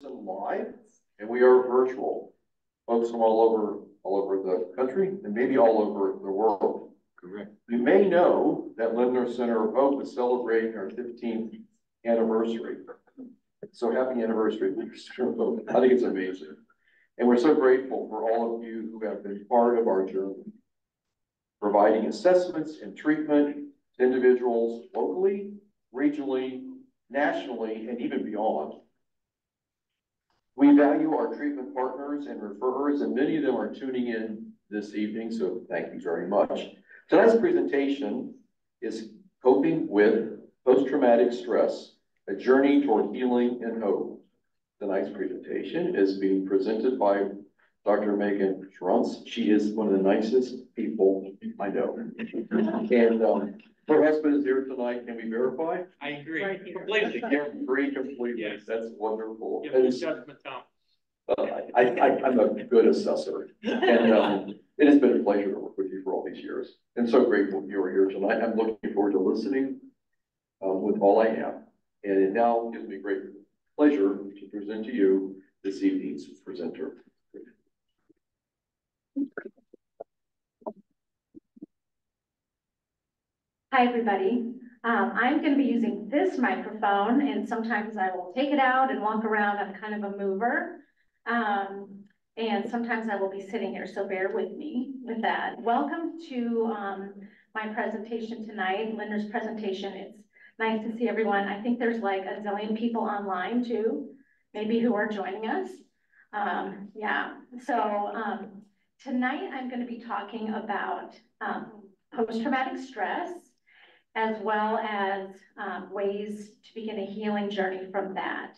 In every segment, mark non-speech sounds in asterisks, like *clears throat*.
live and we are virtual. Folks from all over, all over the country and maybe all over the world. Correct. You may know that Lindner Center of Hope is celebrating our fifteenth anniversary. So happy anniversary, Lindner Center of Hope. I think it's amazing. And we're so grateful for all of you who have been part of our journey. Providing assessments and treatment to individuals locally, regionally, nationally, and even beyond. We value our treatment partners and referrers, and many of them are tuning in this evening, so thank you very much. Tonight's presentation is coping with post-traumatic stress, a journey toward healing and hope. Tonight's presentation is being presented by Dr. Megan Schrantz. She is one of the nicest people I know. And, um, her husband is here tonight. Can we verify? I agree Right here. completely. Yeah, agree completely. Yes. That's wonderful. Give And me it's- judgment, Tom. uh, I, I, I'm a good assessor. And, um, it has been a pleasure to work with you for all these years. And so grateful you are here tonight. I'm looking forward to listening, um, with all I have. And it now gives me great pleasure to present to you this evening's presenter. Hi, everybody. Um, I'm gonna be using this microphone and sometimes I will take it out and walk around. I'm kind of a mover. Um, and sometimes I will be sitting here, so bear with me with that. Welcome to, um, my presentation tonight, Linda's presentation. It's nice to see everyone. I think there's like a zillion people online too, maybe who are joining us. Um, yeah, so, um, tonight I'm gonna be talking about, um, post-traumatic stress as well as um, ways to begin a healing journey from that.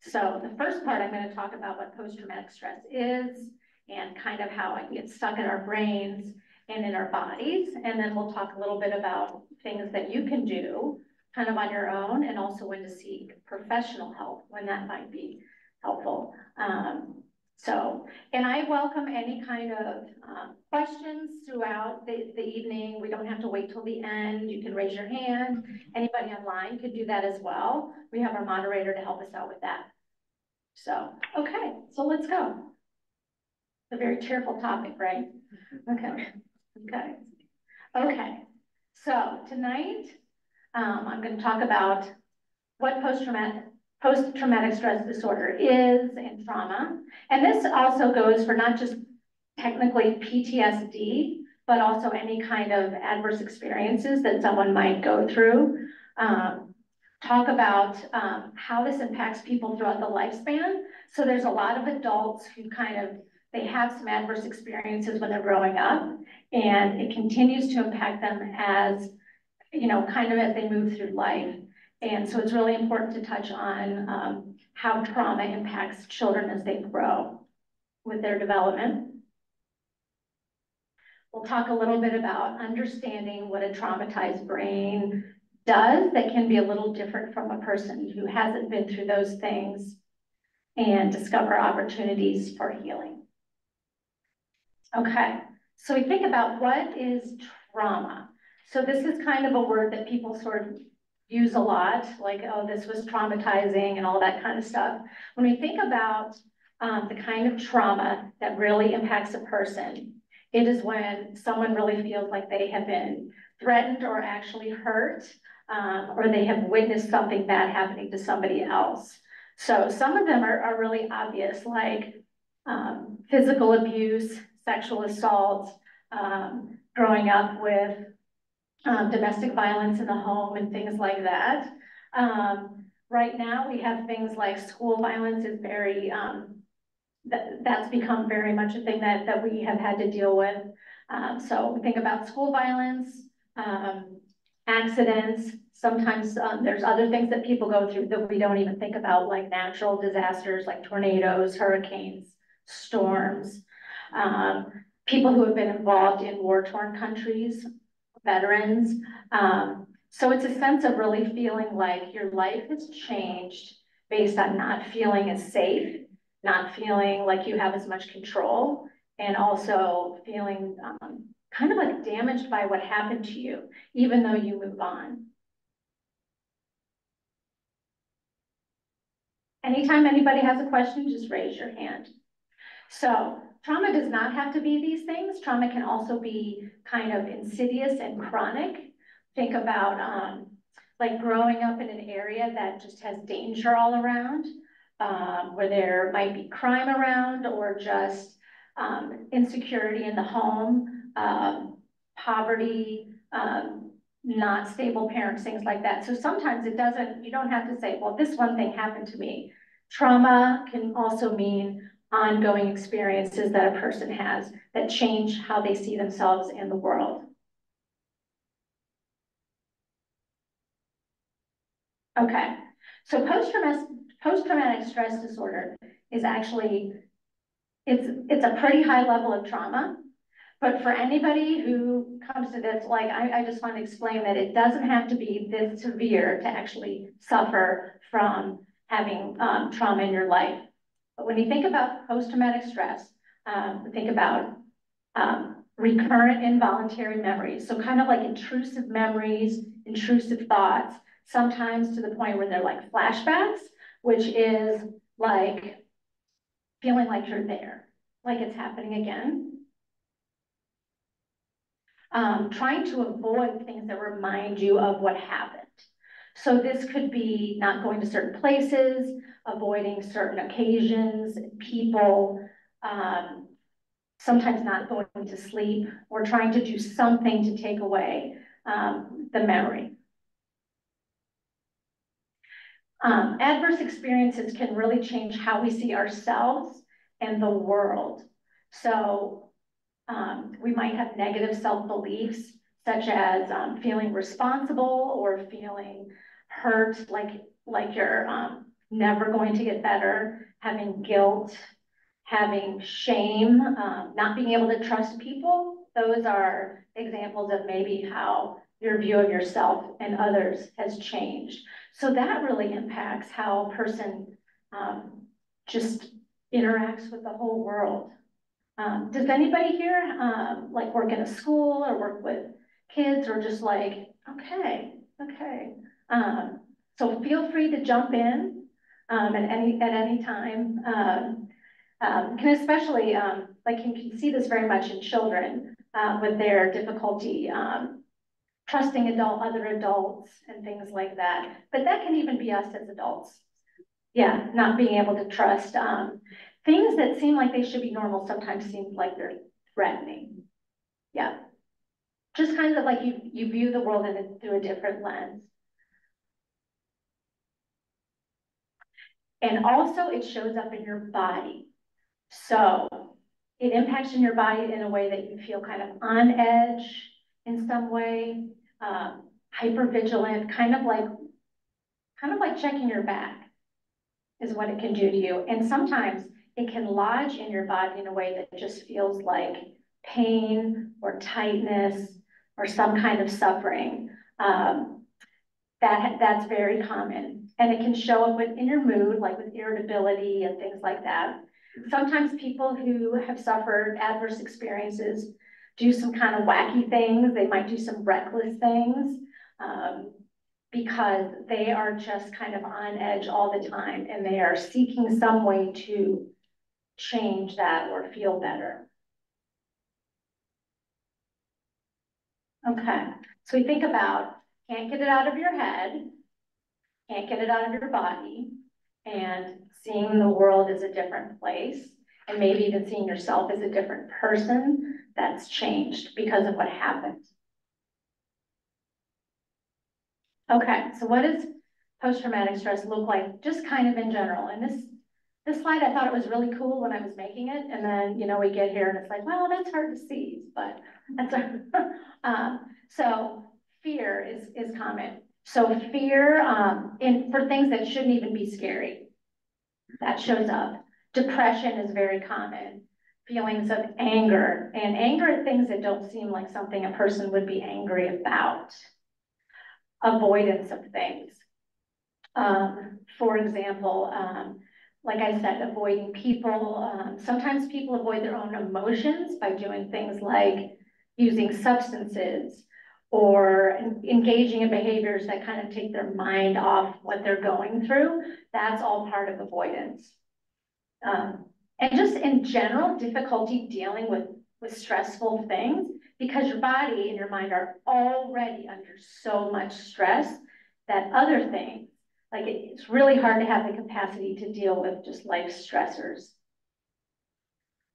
So the first part, I'm going to talk about what post-traumatic stress is and kind of how it gets stuck in our brains and in our bodies. And then we'll talk a little bit about things that you can do kind of on your own and also when to seek professional help when that might be helpful. Um, so, and I welcome any kind of um, questions throughout the, the evening. We don't have to wait till the end. You can raise your hand. Anybody online could do that as well. We have our moderator to help us out with that. So, okay, so let's go. It's a very cheerful topic, right? Okay, okay. Okay, so tonight, um, I'm gonna talk about what post-traumatic, post-traumatic stress disorder is and trauma. And this also goes for not just technically PTSD, but also any kind of adverse experiences that someone might go through. Um, talk about um, how this impacts people throughout the lifespan. So there's a lot of adults who kind of, they have some adverse experiences when they're growing up, and it continues to impact them as, you know, kind of as they move through life. And so it's really important to touch on um, how trauma impacts children as they grow with their development. We'll talk a little bit about understanding what a traumatized brain does that can be a little different from a person who hasn't been through those things and discover opportunities for healing. Okay, so we think about what is trauma. So this is kind of a word that people sort of use a lot, like, oh, this was traumatizing and all that kind of stuff. When we think about um, the kind of trauma that really impacts a person, it is when someone really feels like they have been threatened or actually hurt, um, or they have witnessed something bad happening to somebody else. So some of them are, are really obvious, like um, physical abuse, sexual assault, um, growing up with um, domestic violence in the home and things like that. Um, right now, we have things like school violence is very, um, that, that's become very much a thing that, that we have had to deal with. Um, so we think about school violence, um, accidents. Sometimes um, there's other things that people go through that we don't even think about, like natural disasters, like tornadoes, hurricanes, storms. Um, people who have been involved in war-torn countries, veterans. Um, so it's a sense of really feeling like your life has changed based on not feeling as safe, not feeling like you have as much control, and also feeling um, kind of like damaged by what happened to you, even though you move on. Anytime anybody has a question, just raise your hand. So trauma does not have to be these things. Trauma can also be kind of insidious and chronic. Think about, um, like growing up in an area that just has danger all around, um, where there might be crime around or just, um, insecurity in the home, um, poverty, um, not stable parents, things like that. So sometimes it doesn't, you don't have to say, well, this one thing happened to me. Trauma can also mean ongoing experiences that a person has that change how they see themselves in the world. Okay, so post-traumatic, post-traumatic stress disorder is actually, it's, it's a pretty high level of trauma. But for anybody who comes to this, like, I, I just want to explain that it doesn't have to be this severe to actually suffer from having, um, trauma in your life. But when you think about post-traumatic stress, um, think about, um, recurrent involuntary memories. So kind of like intrusive memories, intrusive thoughts, sometimes to the point where they're like flashbacks, which is like feeling like you're there, like it's happening again. Um, trying to avoid things that remind you of what happened. So this could be not going to certain places, avoiding certain occasions, people, um, sometimes not going to sleep, or trying to do something to take away um, the memory. Um, adverse experiences can really change how we see ourselves and the world. So um, we might have negative self-beliefs, such as um, feeling responsible or feeling hurt, like, like you're um, never going to get better, having guilt, having shame, um, not being able to trust people. Those are examples of maybe how your view of yourself and others has changed. So that really impacts how a person um, just interacts with the whole world. Um, does anybody here um, like work in a school or work with kids are just like, okay, okay. Um, so feel free to jump in um, at any at any time. Um, um, can especially um, like you can see this very much in children uh, with their difficulty um, trusting adult other adults and things like that. But that can even be us as adults. Yeah, not being able to trust um, things that seem like they should be normal sometimes seem like they're threatening. Yeah, just kind of like you you view the world in a, through a different lens. And also it shows up in your body. So it impacts in your body in a way that you feel kind of on edge in some way, um, hyper vigilant, kind of like, kind of like checking your back is what it can do to you. And sometimes it can lodge in your body in a way that just feels like pain or tightness or some kind of suffering. Um, that, that's very common. And it can show up in your mood, like with irritability and things like that. Sometimes people who have suffered adverse experiences do some kind of wacky things. They might do some reckless things um, because they are just kind of on edge all the time and they are seeking some way to change that or feel better. Okay, so we think about can't get it out of your head, can't get it out of your body, and seeing the world as a different place, and maybe even seeing yourself as a different person that's changed because of what happened. Okay, so what does post-traumatic stress look like, just kind of in general? And this this slide, I thought it was really cool when I was making it, and then, you know, we get here and it's like, well, that's hard to see, but that's, *laughs* um, so fear is, is common. So fear, um, in, for things that shouldn't even be scary, that shows up. Depression is very common. Feelings of anger, and anger at things that don't seem like something a person would be angry about. Avoidance of things. Um, for example, um, like I said, avoiding people. Um, sometimes people avoid their own emotions by doing things like using substances or engaging in behaviors that kind of take their mind off what they're going through, that's all part of avoidance. Um, and just in general, difficulty dealing with, with stressful things, because your body and your mind are already under so much stress that other things, like it- it's really hard to have the capacity to deal with just life stressors.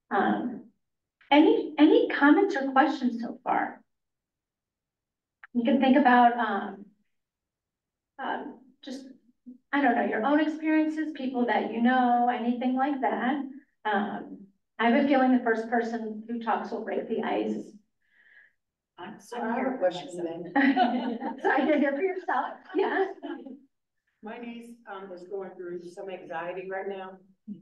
Um, any, any comments or questions so far? You can think about, um, um, just, I don't know, your own experiences, people that you know, anything like that. Um, I have a feeling the first person who talks will break the ice. So I have a question then. Sorry, you're here for yourself, yeah? *laughs* My niece, um, is going through some anxiety right now.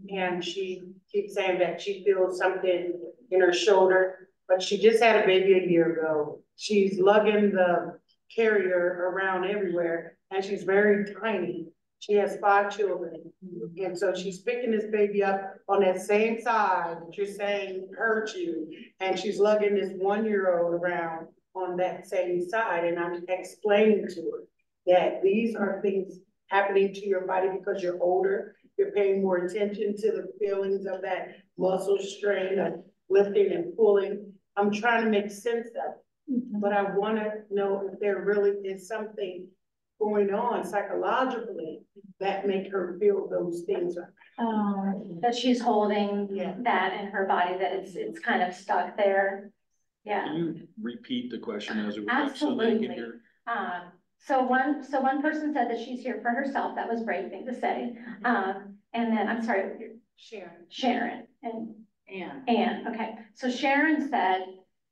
And she keeps saying that she feels something in her shoulder, but she just had a baby a year ago. She's lugging the carrier around everywhere and she's very tiny. She has five children. And so she's picking this baby up on that same side that you're saying hurt you. And she's lugging this one-year-old around on that same side. And I'm explaining to her that these are things happening to your body because you're older. You're paying more attention to the feelings of that muscle strain of lifting and pulling. I'm trying to make sense of it, but I wanna know if there really is something going on psychologically that make her feel those things. Um, that she's holding Yeah. that in her body, that it's, it's kind of stuck there. Yeah. Can you repeat the question as it was so they Absolutely. can hear? Um, so one, so one person said that she's here for herself, that was a brave thing to say. Um, and then, I'm sorry, Sharon. Sharon and Anne. Anne, okay. So Sharon said,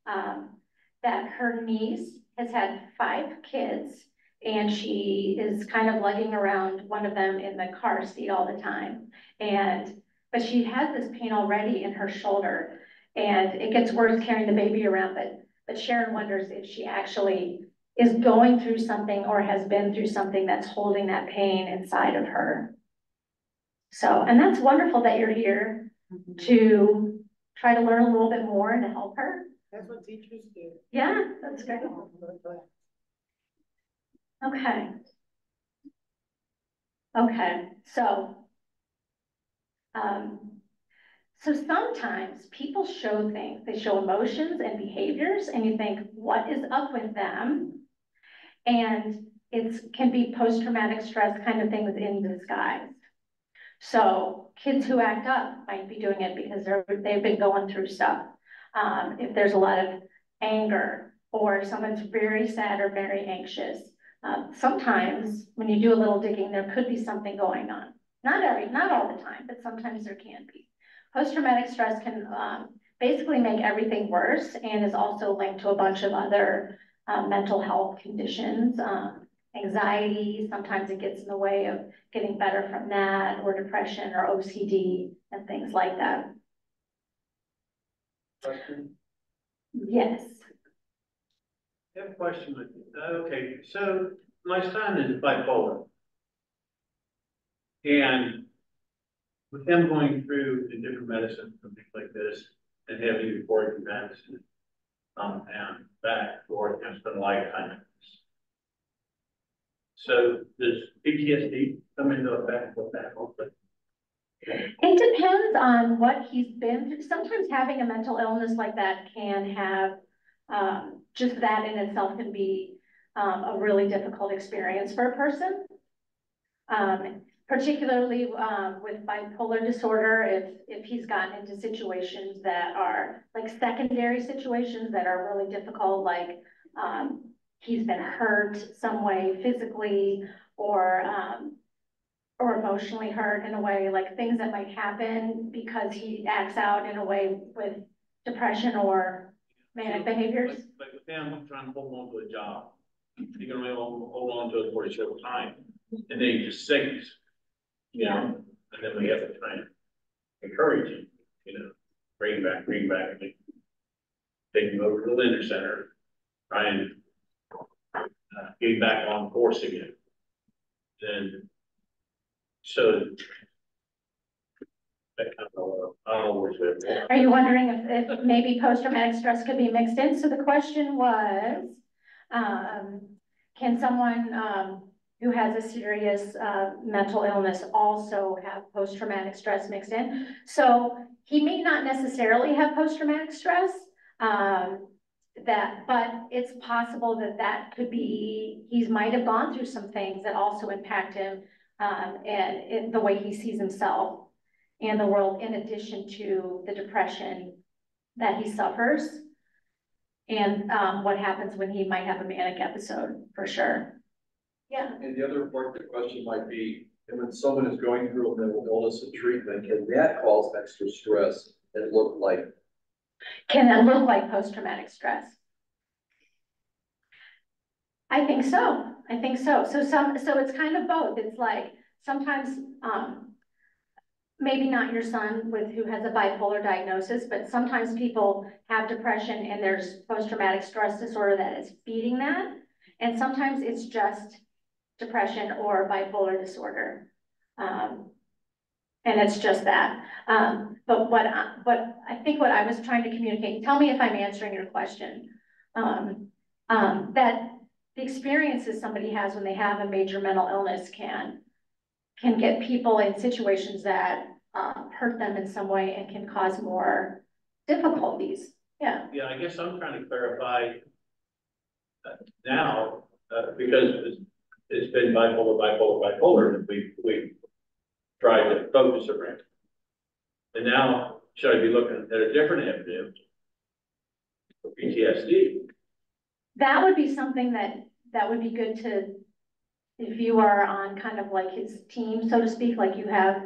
um, that her niece has had five kids and she is kind of lugging around one of them in the car seat all the time. And, but she has this pain already in her shoulder and it gets worse carrying the baby around, but, but Sharon wonders if she actually is going through something or has been through something that's holding that pain inside of her. So, and that's wonderful that you're here to try to learn a little bit more and to help her. That's what teachers do. Yeah, that's great. Okay. Okay, so. Um, so sometimes people show things, they show emotions and behaviors and you think, what is up with them? And it's, can be post-traumatic stress kind of things in disguise. So kids who act up might be doing it because they're, they've been going through stuff. Um, if there's a lot of anger or someone's very sad or very anxious. Uh, sometimes when you do a little digging, there could be something going on. Not every, not all the time, but sometimes there can be. Post-traumatic stress can, um, basically make everything worse and is also linked to a bunch of other, um, mental health conditions, um, anxiety, sometimes it gets in the way of getting better from that, or depression or OCD and things like that. Question? Yes. I have a question. Uh, Okay, so my son is bipolar. And with him going through the different medicine and things like this, and having euphoric events, um, and back forth, and a lifetime. So does PTSD come into effect with that? It depends on what he's been through. Sometimes having a mental illness like that can have, um, just that in itself can be, um, a really difficult experience for a person. Um, particularly, um, with bipolar disorder, if, if he's gotten into situations that are like secondary situations that are really difficult, like, um, he's been hurt some way physically or, um, or emotionally hurt in a way, like things that might happen because he acts out in a way with depression or manic behaviors. Like like with him, I'm trying to hold on to a job. You can only hold, hold on to it for a short time, and then he just sinks. You know, and then we have to try and encourage him, you know, bring back, bring back, and take him over to the Lindner Center, try and uh, get back on course again. Then, so that kind of, I which to. Are you wondering if, if maybe post-traumatic stress could be mixed in? So the question was, Um, can someone, um, who has a serious, uh, mental illness also have post-traumatic stress mixed in? So he may not necessarily have post-traumatic stress, um, that, but it's possible that that could be, he's might have gone through some things that also impact him, um, and in the way he sees himself and the world, in addition to the depression that he suffers. And, um, what happens when he might have a manic episode, for sure. Yeah, And the other part of the question might be, and when someone is going through a mental illness and treatment, can that cause extra stress and look like? can that look like post-traumatic stress? I think so, I think so, so some, so it's kind of both, it's like, sometimes, um, maybe not your son with, who has a bipolar diagnosis, but sometimes people have depression and there's post-traumatic stress disorder that is feeding that. And sometimes it's just depression or bipolar disorder. Um, and it's just that. Um, but what I, but I think what I was trying to communicate, tell me if I'm answering your question. Um, um, that the experiences somebody has when they have a major mental illness can can get people in situations that um, hurt them in some way and can cause more difficulties. Yeah, Yeah, I guess I'm trying to clarify uh, now, uh, because it's, been bipolar, bipolar, bipolar, and we, we tried to focus around. And now, should I be looking at a different avenue? For PTSD, that would be something that, that would be good to, if you are on kind of like his team, so to speak, like you have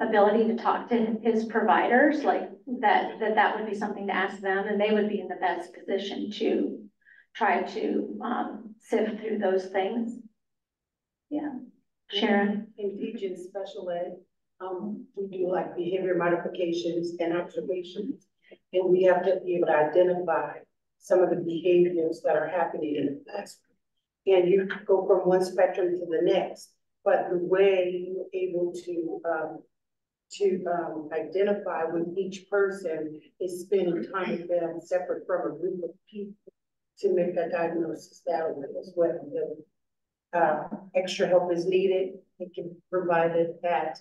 ability to talk to his providers, like that, that that would be something to ask them, and they would be in the best position to try to, um, sift through those things. Yeah, Sharon? In teaching special ed, um, we do like behavior modifications and observations. And we have to be able to identify some of the behaviors that are happening in the classroom. And you go from one spectrum to the next, but the way you're able to, um, to, um, identify with each person is spending time with them separate from a group of people to make that diagnosis that way as well. Uh, extra help is needed, it can provide it at,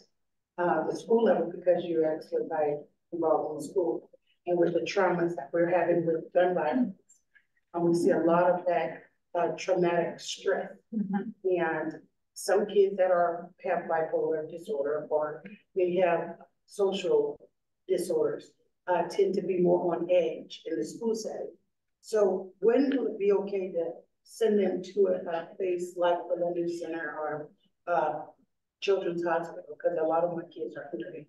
uh, the school level because you're actually by involved in school. And with the traumas that we're having with gun violence, and we see a lot of that, uh, traumatic stress. And some kids that are, have bipolar disorder or may have social disorders, uh, tend to be more on edge in the school setting. So when would it be okay to send them to a, place like the London Center or, uh, Children's Hospital? Because a lot of my kids are underage,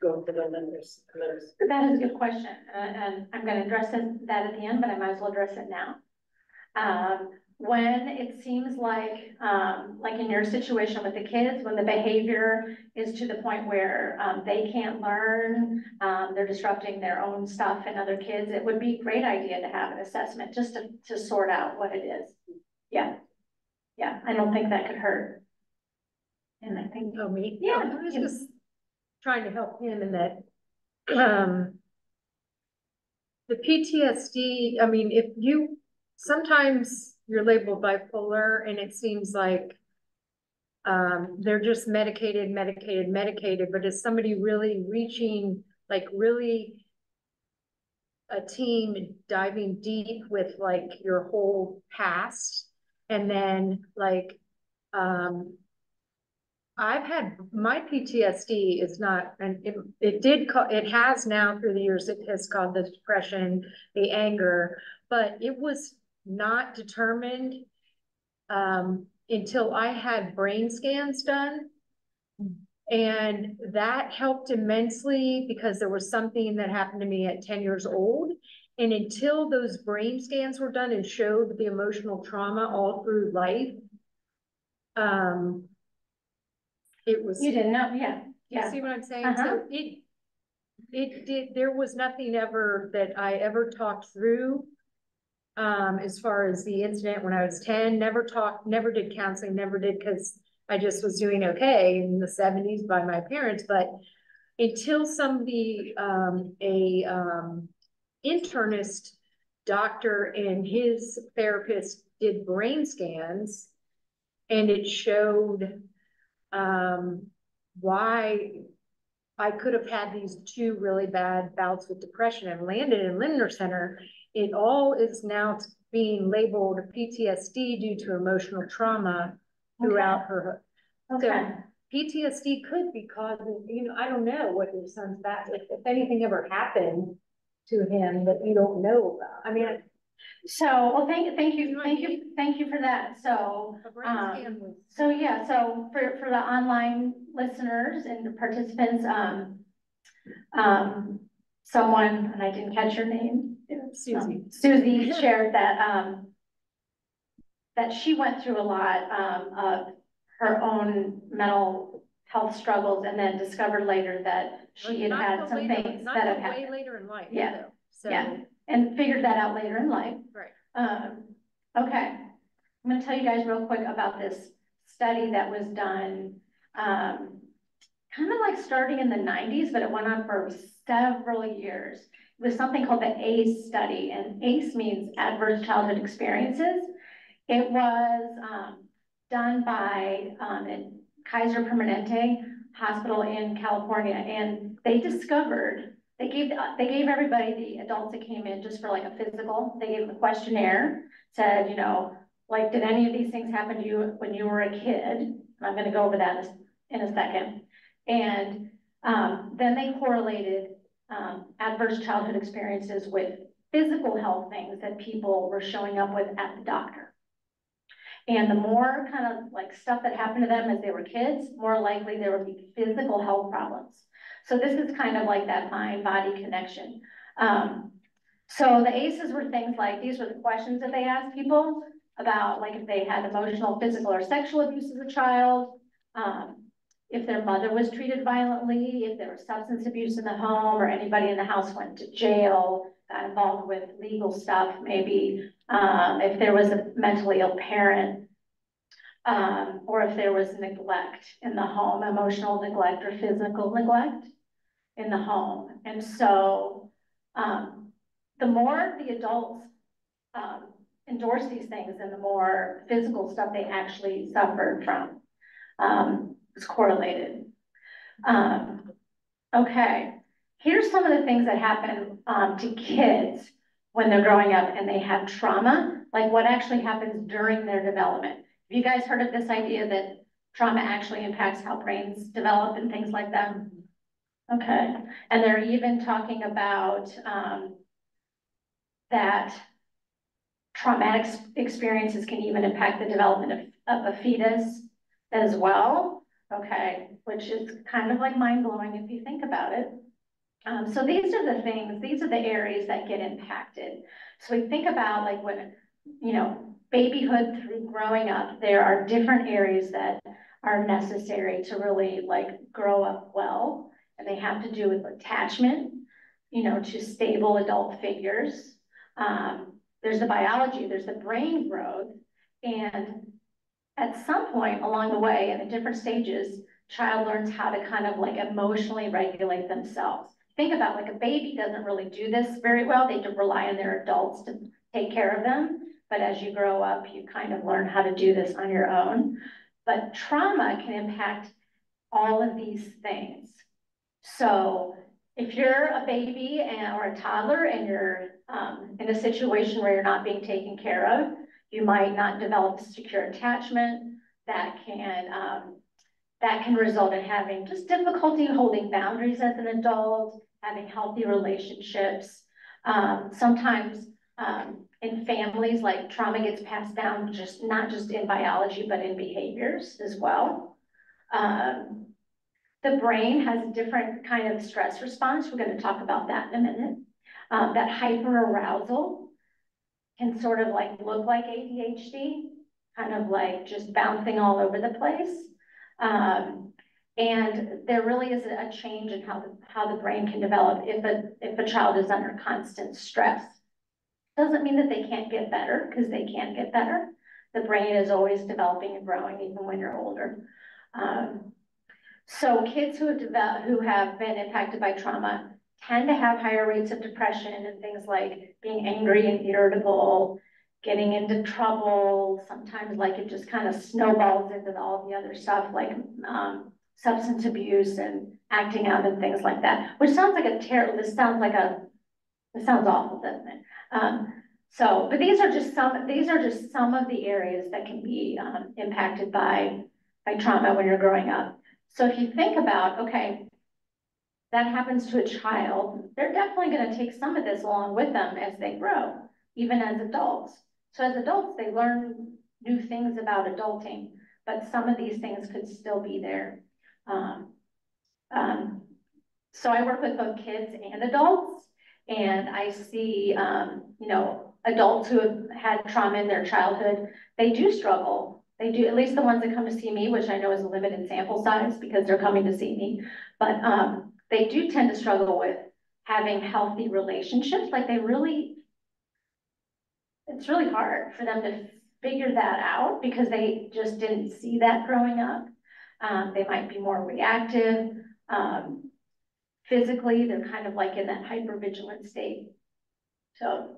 go to the Lenders, Lenders. That is a good question, uh, and I'm gonna address that at the end, but I might as well address it now. Um, when it seems like, um, like in your situation with the kids, when the behavior is to the point where, um, they can't learn, um, they're disrupting their own stuff and other kids, it would be a great idea to have an assessment, just to, to sort out what it is. Yeah, yeah, I don't think that could hurt. And I think, Oh, me? Yeah. I was just trying to help him in that, um, the PTSD, I mean, if you, sometimes you're labeled bipolar and it seems like um, they're just medicated, medicated, medicated, but is somebody really reaching, like really a team diving deep with like your whole past? And then like, um, I've had, my PTSD is not, and it, it did, it has now through the years, it has caused the depression, the anger, but it was not determined um, until I had brain scans done. And that helped immensely because there was something that happened to me at ten years old. And until those brain scans were done and showed the emotional trauma all through life, um, it was. you didn't know, yeah, You yeah. see what I'm saying? Uh-huh. So it, it did, there was nothing ever that I ever talked through. Um, as far as the incident when I was ten, never talked, never did counseling, never did, because I just was doing okay in the seventies by my parents, but. Until somebody, um, a, um, internist doctor and his therapist did brain scans and it showed um, why I could have had these two really bad bouts with depression and landed in Lindner Center. It all is now being labeled PTSD due to emotional trauma throughout her. Okay, PTSD could be causing, you know, I don't know what your son's back, if, if anything ever happened to him that you don't know about. I mean, so, well, thank, thank you, thank you, thank you for that. So, Um. So yeah, so for, for the online listeners and the participants, um, um, someone, and I didn't catch your name. Susie. um, Susie shared that, um, that she went through a lot, um, of her own mental health struggles and then discovered later that she had had some later- things that Way happened. later in life. Yeah, though. So, yeah. And figured that out later in life. right. Um, okay, I'm gonna tell you guys real quick about this study that was done, um, kind of like starting in the nineties, but it went on for several years. Was something called the ACE study, and ACE means Adverse Childhood Experiences. It was, um, done by, um, Kaiser Permanente Hospital in California, and they discovered they gave, they gave everybody, the adults that came in just for like a physical, they gave them a questionnaire, said, you know, like, did any of these things happen to you when you were a kid? I'm gonna go over that in a- in a second. And, um, then they correlated, um, adverse childhood experiences with physical health things that people were showing up with at the doctor. And the more kind of like stuff that happened to them as they were kids, more likely there would be physical health problems. So this is kind of like that mind-body connection. Um, so the ACEs were things like, these were the questions that they asked people about, like if they had emotional, physical, or sexual abuse as a child, um, if their mother was treated violently, if there was substance abuse in the home, or anybody in the house went to jail, got involved with legal stuff, maybe, um, if there was a mentally ill parent, um, or if there was neglect in the home, emotional neglect or physical neglect in the home. And so, um, the more the adults, um, endorse these things and the more physical stuff they actually suffered from, um, is correlated. Um, okay, here's some of the things that happen, um, to kids when they're growing up and they have trauma, like what actually happens during their development. Have you guys heard of this idea that trauma actually impacts how brains develop and things like that? Okay, and they're even talking about, um, that traumatic experiences can even impact the development of, of a fetus as well. Okay, which is kind of like mind blowing if you think about it. Um, so these are the things, these are the areas that get impacted. So we think about like when, you know, babyhood through growing up, there are different areas that are necessary to really like grow up well. And they have to do with attachment, you know, to stable adult figures. Um, there's the biology, there's the brain growth, and at some point along the way, in the different stages, child learns how to kind of like emotionally regulate themselves. Think about like a baby doesn't really do this very well. They rely on their adults to take care of them. But as you grow up, you kind of learn how to do this on your own. But trauma can impact all of these things. So if you're a baby and, or a toddler and you're um, in a situation where you're not being taken care of, you might not develop secure attachment that can, um, that can result in having just difficulty holding boundaries as an adult, having healthy relationships. Um, sometimes, um, in families, like trauma gets passed down, just not just in biology, but in behaviors as well. Um, the brain has a different kind of stress response. We're going to talk about that in a minute. Um, that hyperarousal can sort of like look like ADHD, kind of like just bouncing all over the place. Um, and there really is a change in how the, how the brain can develop if a, if a child is under constant stress. Doesn't mean that they can't get better, because they can get better. The brain is always developing and growing even when you're older. Um, so kids who have developed, who have been impacted by trauma tend to have higher rates of depression and things like being angry and irritable getting into trouble, sometimes like it just kind of snowballs into all the other stuff like, um, substance abuse and acting out and things like that, which sounds like a terrible, this sounds like a, this sounds awful, doesn't it? Um, so, but these are just some, these are just some of the areas that can be, um, impacted by, by trauma when you're growing up. So if you think about, okay, that happens to a child, they're definitely gonna take some of this along with them as they grow, even as adults. So as adults, they learn new things about adulting, but some of these things could still be there. Um, um, so I work with both kids and adults, and I see, um, you know, adults who have had trauma in their childhood, they do struggle. They do, at least the ones that come to see me, which I know is a limited sample size because they're coming to see me. But, um, they do tend to struggle with having healthy relationships, like they really, it's really hard for them to figure that out because they just didn't see that growing up. Um, they might be more reactive. Um, physically, they're kind of like in that hypervigilant state. So,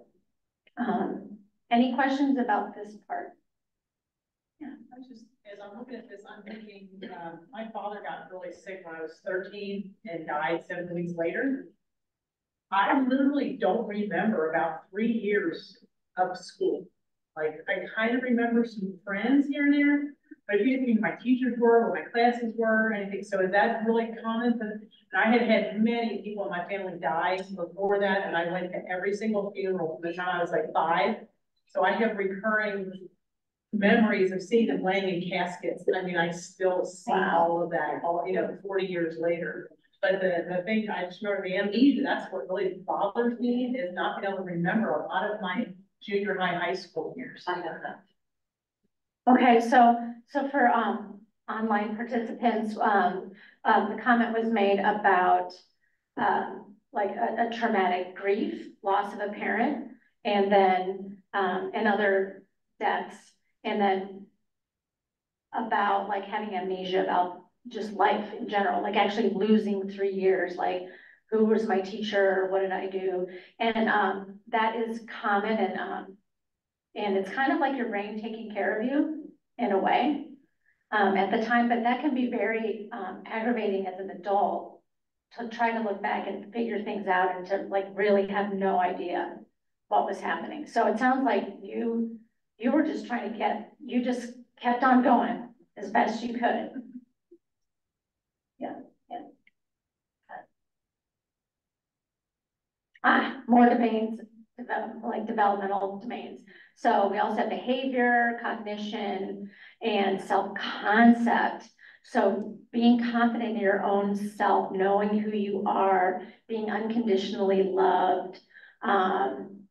um, any questions about this part? Yeah, I was just, as I'm looking at this, I'm thinking, um, my father got really sick when I was thirteen and died seven weeks later. I literally don't remember about three years of school. Like, I kind of remember some friends here and there, but if you think my teachers were, what my classes were, anything, so is that really common? But I had had many people in my family die before that, and I went to every single funeral from the time I was like five. So I have recurring memories of seeing them laying in caskets. I mean, I still see all of that, all, you know, forty years later. But the, the thing, I just remember the amnesia, that's what really bothers me, is not being able to remember a lot of my junior high, high school years. I know that. Okay, so, so for, um, online participants, um, um, the comment was made about, um, like a, a traumatic grief, loss of a parent, and then, um, and other deaths, and then about like having amnesia about just life in general, like actually losing three years, like who was my teacher, what did I do? And, um, that is common and, um, and it's kind of like your brain taking care of you in a way um, at the time, but that can be very um, aggravating as an adult to try to look back and figure things out and to like really have no idea what was happening. So it sounds like you, you were just trying to get, you just kept on going as best you could. Yeah, yeah. Ah, more domains, like developmental domains. So we also have behavior, cognition, and self-concept. So being confident in your own self, knowing who you are, being unconditionally loved, um,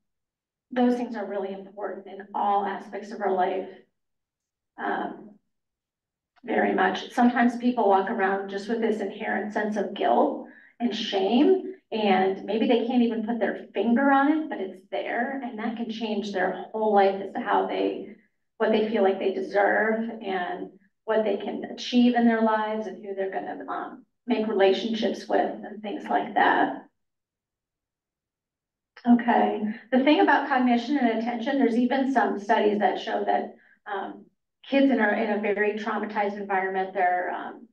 those things are really important in all aspects of our life. Um, very much. Sometimes people walk around just with this inherent sense of guilt and shame and maybe they can't even put their finger on it, but it's there, and that can change their whole life as to how they, what they feel like they deserve and what they can achieve in their lives and who they're gonna, um, make relationships with and things like that. Okay, the thing about cognition and attention, there's even some studies that show that, um, kids in a, in a very traumatized environment, their, um,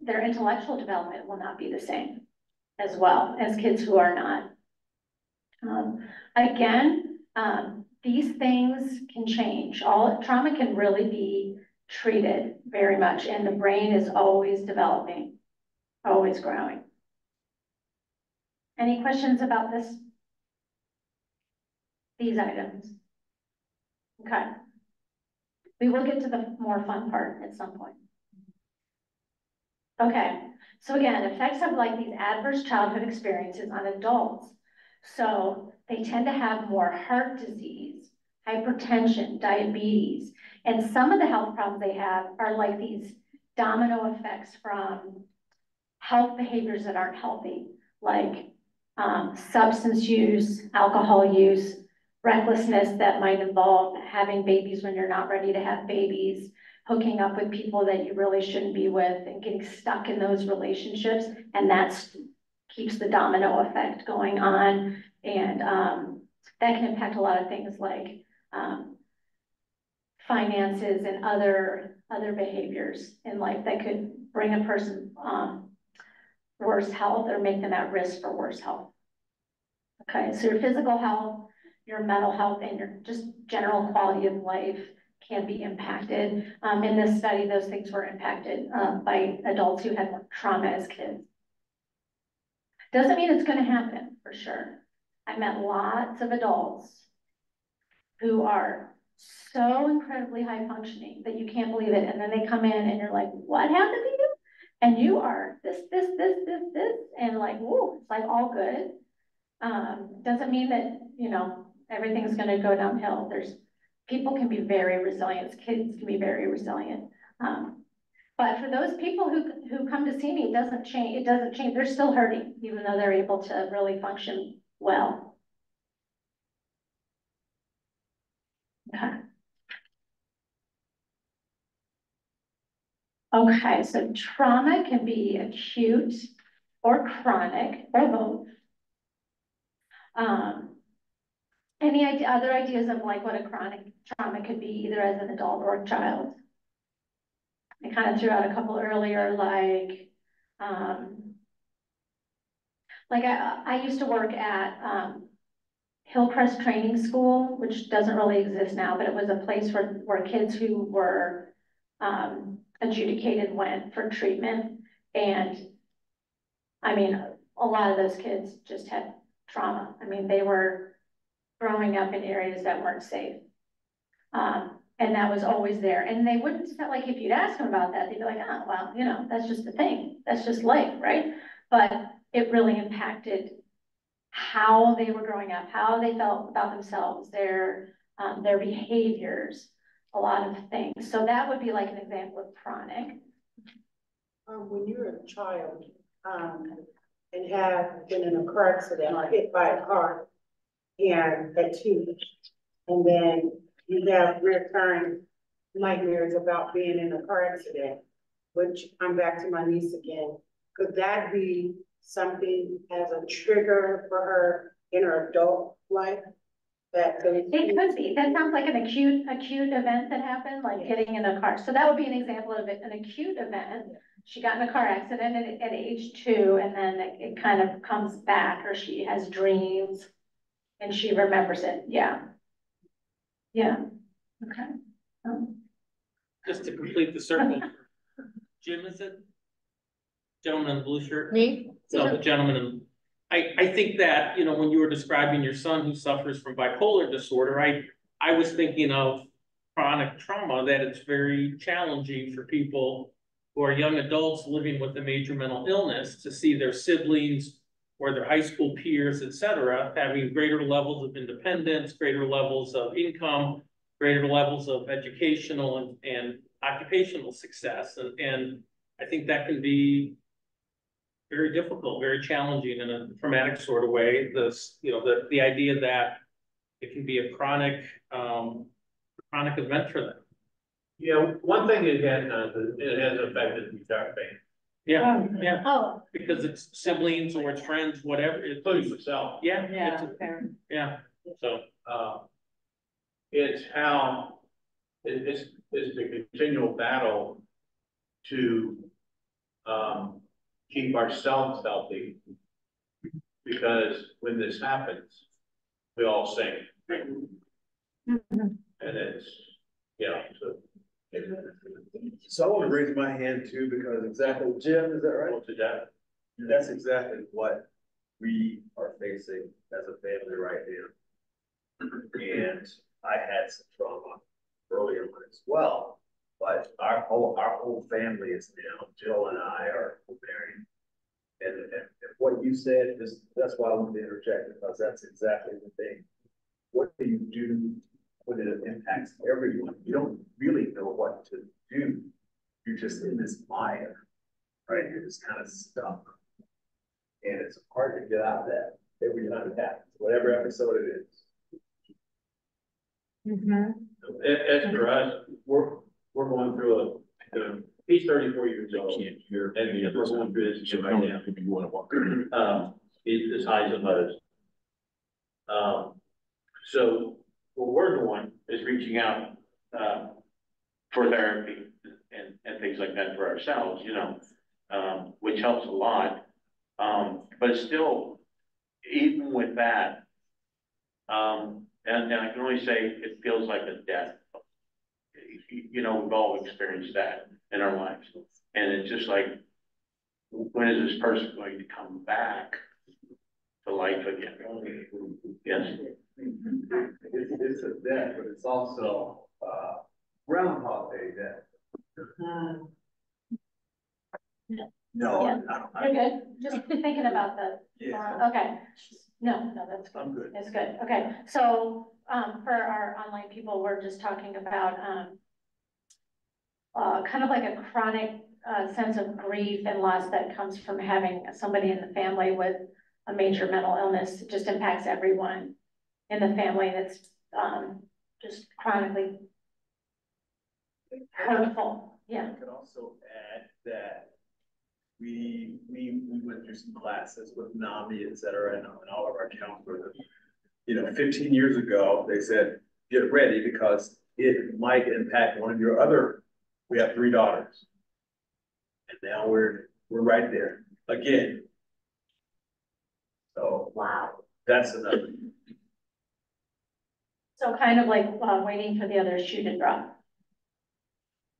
their intellectual development will not be the same as well as kids who are not. Um, again, um, these things can change. All trauma can really be treated very much, and the brain is always developing, always growing. Any questions about this? These items? Okay. We will get to the more fun part at some point. Okay, so again, effects of like these adverse childhood experiences on adults. So they tend to have more heart disease, hypertension, diabetes, and some of the health problems they have are like these domino effects from health behaviors that aren't healthy, like um, substance use, alcohol use, recklessness that might involve having babies when you're not ready to have babies, hooking up with people that you really shouldn't be with and getting stuck in those relationships. And that's keeps the domino effect going on. And um, that can impact a lot of things like um, finances and other, other behaviors in life that could bring a person, um, worse health or make them at risk for worse health. Okay, so your physical health, your mental health, and your just general quality of life can be impacted. Um, in this study, those things were impacted, um, by adults who had trauma as kids. Doesn't mean it's gonna happen, for sure. I met lots of adults who are so incredibly high functioning that you can't believe it, and then they come in and you're like, what happened to you? And you are this, this, this, this, this, and like, whoa, it's like all good. Um, doesn't mean that, you know, everything's gonna go downhill. There's, people can be very resilient, kids can be very resilient. Um, but for those people who, who come to see me, it doesn't change, it doesn't change, they're still hurting, even though they're able to really function well. Okay. *laughs* Okay, so trauma can be acute or chronic or both. Um, any other ideas of like what a chronic trauma could be either as an adult or a child? I kind of threw out a couple earlier, like, um, like I, I used to work at, um, Hillcrest Training School, which doesn't really exist now, but it was a place where, where kids who were, um, adjudicated went for treatment. And I mean, a lot of those kids just had trauma. I mean, they were growing up in areas that weren't safe. Um, and that was always there. And they wouldn't, not like if you'd ask them about that, they'd be like, oh, well, you know, that's just the thing. That's just life, right? But it really impacted how they were growing up, how they felt about themselves, their, um, their behaviors, a lot of things. So that would be like an example of chronic. Um, when you're a child, um, and have been in a car accident or hit by a car and at two, and then you have recurring nightmares about being in a car accident, which I'm back to my niece again. Could that be something as a trigger for her in her adult life? That could. It could be. That sounds like an acute, acute event that happened, like getting in a car. So that would be an example of an acute event. She got in a car accident at, at age two and then it, it kind of comes back or she has dreams and she remembers it. Yeah. Yeah. Okay. Um, Just to complete the circle. Jim, is it? Gentleman in the blue shirt? Me? No, the gentleman in, I, I think that, you know, when you were describing your son who suffers from bipolar disorder, I, I was thinking of chronic trauma, that it's very challenging for people who are young adults living with a major mental illness to see their siblings or their high school peers, et cetera, having greater levels of independence, greater levels of income, greater levels of educational and, and occupational success. And, and I think that can be very difficult, very challenging in a traumatic sort of way. This, you know, the, the idea that it can be a chronic, um, chronic event for them. Yeah, one thing it has it has affected the entire family, Yeah, yeah, Oh, because it's siblings or it's friends, whatever, it's, including myself. yeah, it's, yeah, so. Uh, it's how, it, it's, it's the continual battle to, um, keep ourselves healthy. Because when this happens, we all sing. And it's, yeah, so. So I want to raise my hand too, because exactly, Jim, is that right? That's exactly what we are facing as a family right now. And I had some trauma earlier as well, but our whole, our whole family is now, Jill and I are married. And, and, and what you said is, that's why I wanted to interject, because that's exactly the thing. What do you do when it impacts everyone? You don't really know what to do. You're just in this mire, right? You're just kind of stuck. And it's hard to get out of that every time it happens, whatever episode it is. as, as for us, we're, we're going through a, you know, he's thirty-four years old. Can't hear. And we're going through this So right now. if you wanna walk. um, is as high as it. Um, so what we're doing is reaching out, uh, for therapy and, and things like that for ourselves, you know, um, which helps a lot. Um, but still, even with that, um, and, and I can only say it feels like a death. You you know, we've all experienced that in our lives, and it's just like, when is this person going to come back to life again? Yes, It's, it's a debt, but it's also, uh, Groundhog Day debt. No, I don't, I, You're good, just thinking about the, yeah, okay, no, no, that's good. I'm good. It's good, okay, so, um, for our online people, we're just talking about, um, uh, kind of like a chronic, uh, sense of grief and loss that comes from having somebody in the family with a major mental illness, It just impacts everyone in the family, that's um, just chronically hurtful, yeah. I could also add that we, we, we went through some classes with NAMI, et cetera, and, and all of our counselors. You know, fifteen years ago, they said, get ready because it might impact one of your other, we have three daughters. And now we're, we're right there again. So Wow. that's another, So kind of like, uh, waiting for the other shoe to drop.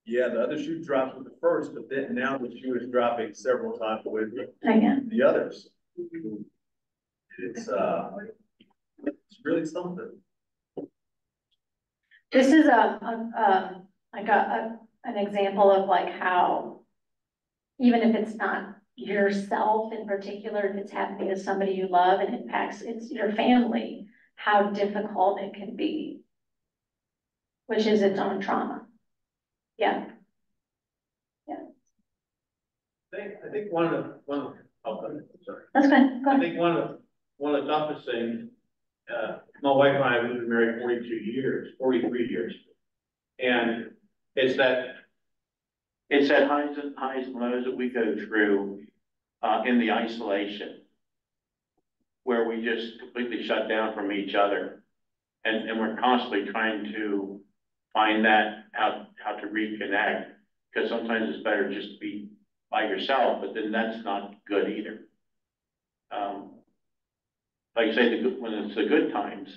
yeah, the other shoe drops with the first, but then now the shoe is dropping several times with the others. It's, uh, it's really something. this is a, a, a, like a, a, an example of like how, even if it's not yourself in particular, if it's happening to somebody you love and impacts, it's your family, how difficult it can be. Which is its own trauma. Yeah, I think, I think one of, the one, of- oh, go ahead, sorry. that's good, go I think one of, one of the toughest things, uh, my wife and I, we've been married forty-two years, forty-three years. And it's that, it's that highs and highs and lows that we go through, uh, in the isolation. Where we just completely shut down from each other. And, and we're constantly trying to find that, how, how to reconnect. Because sometimes it's better just to be by yourself, but then that's not good either. Um, like I say, the when it's the good times,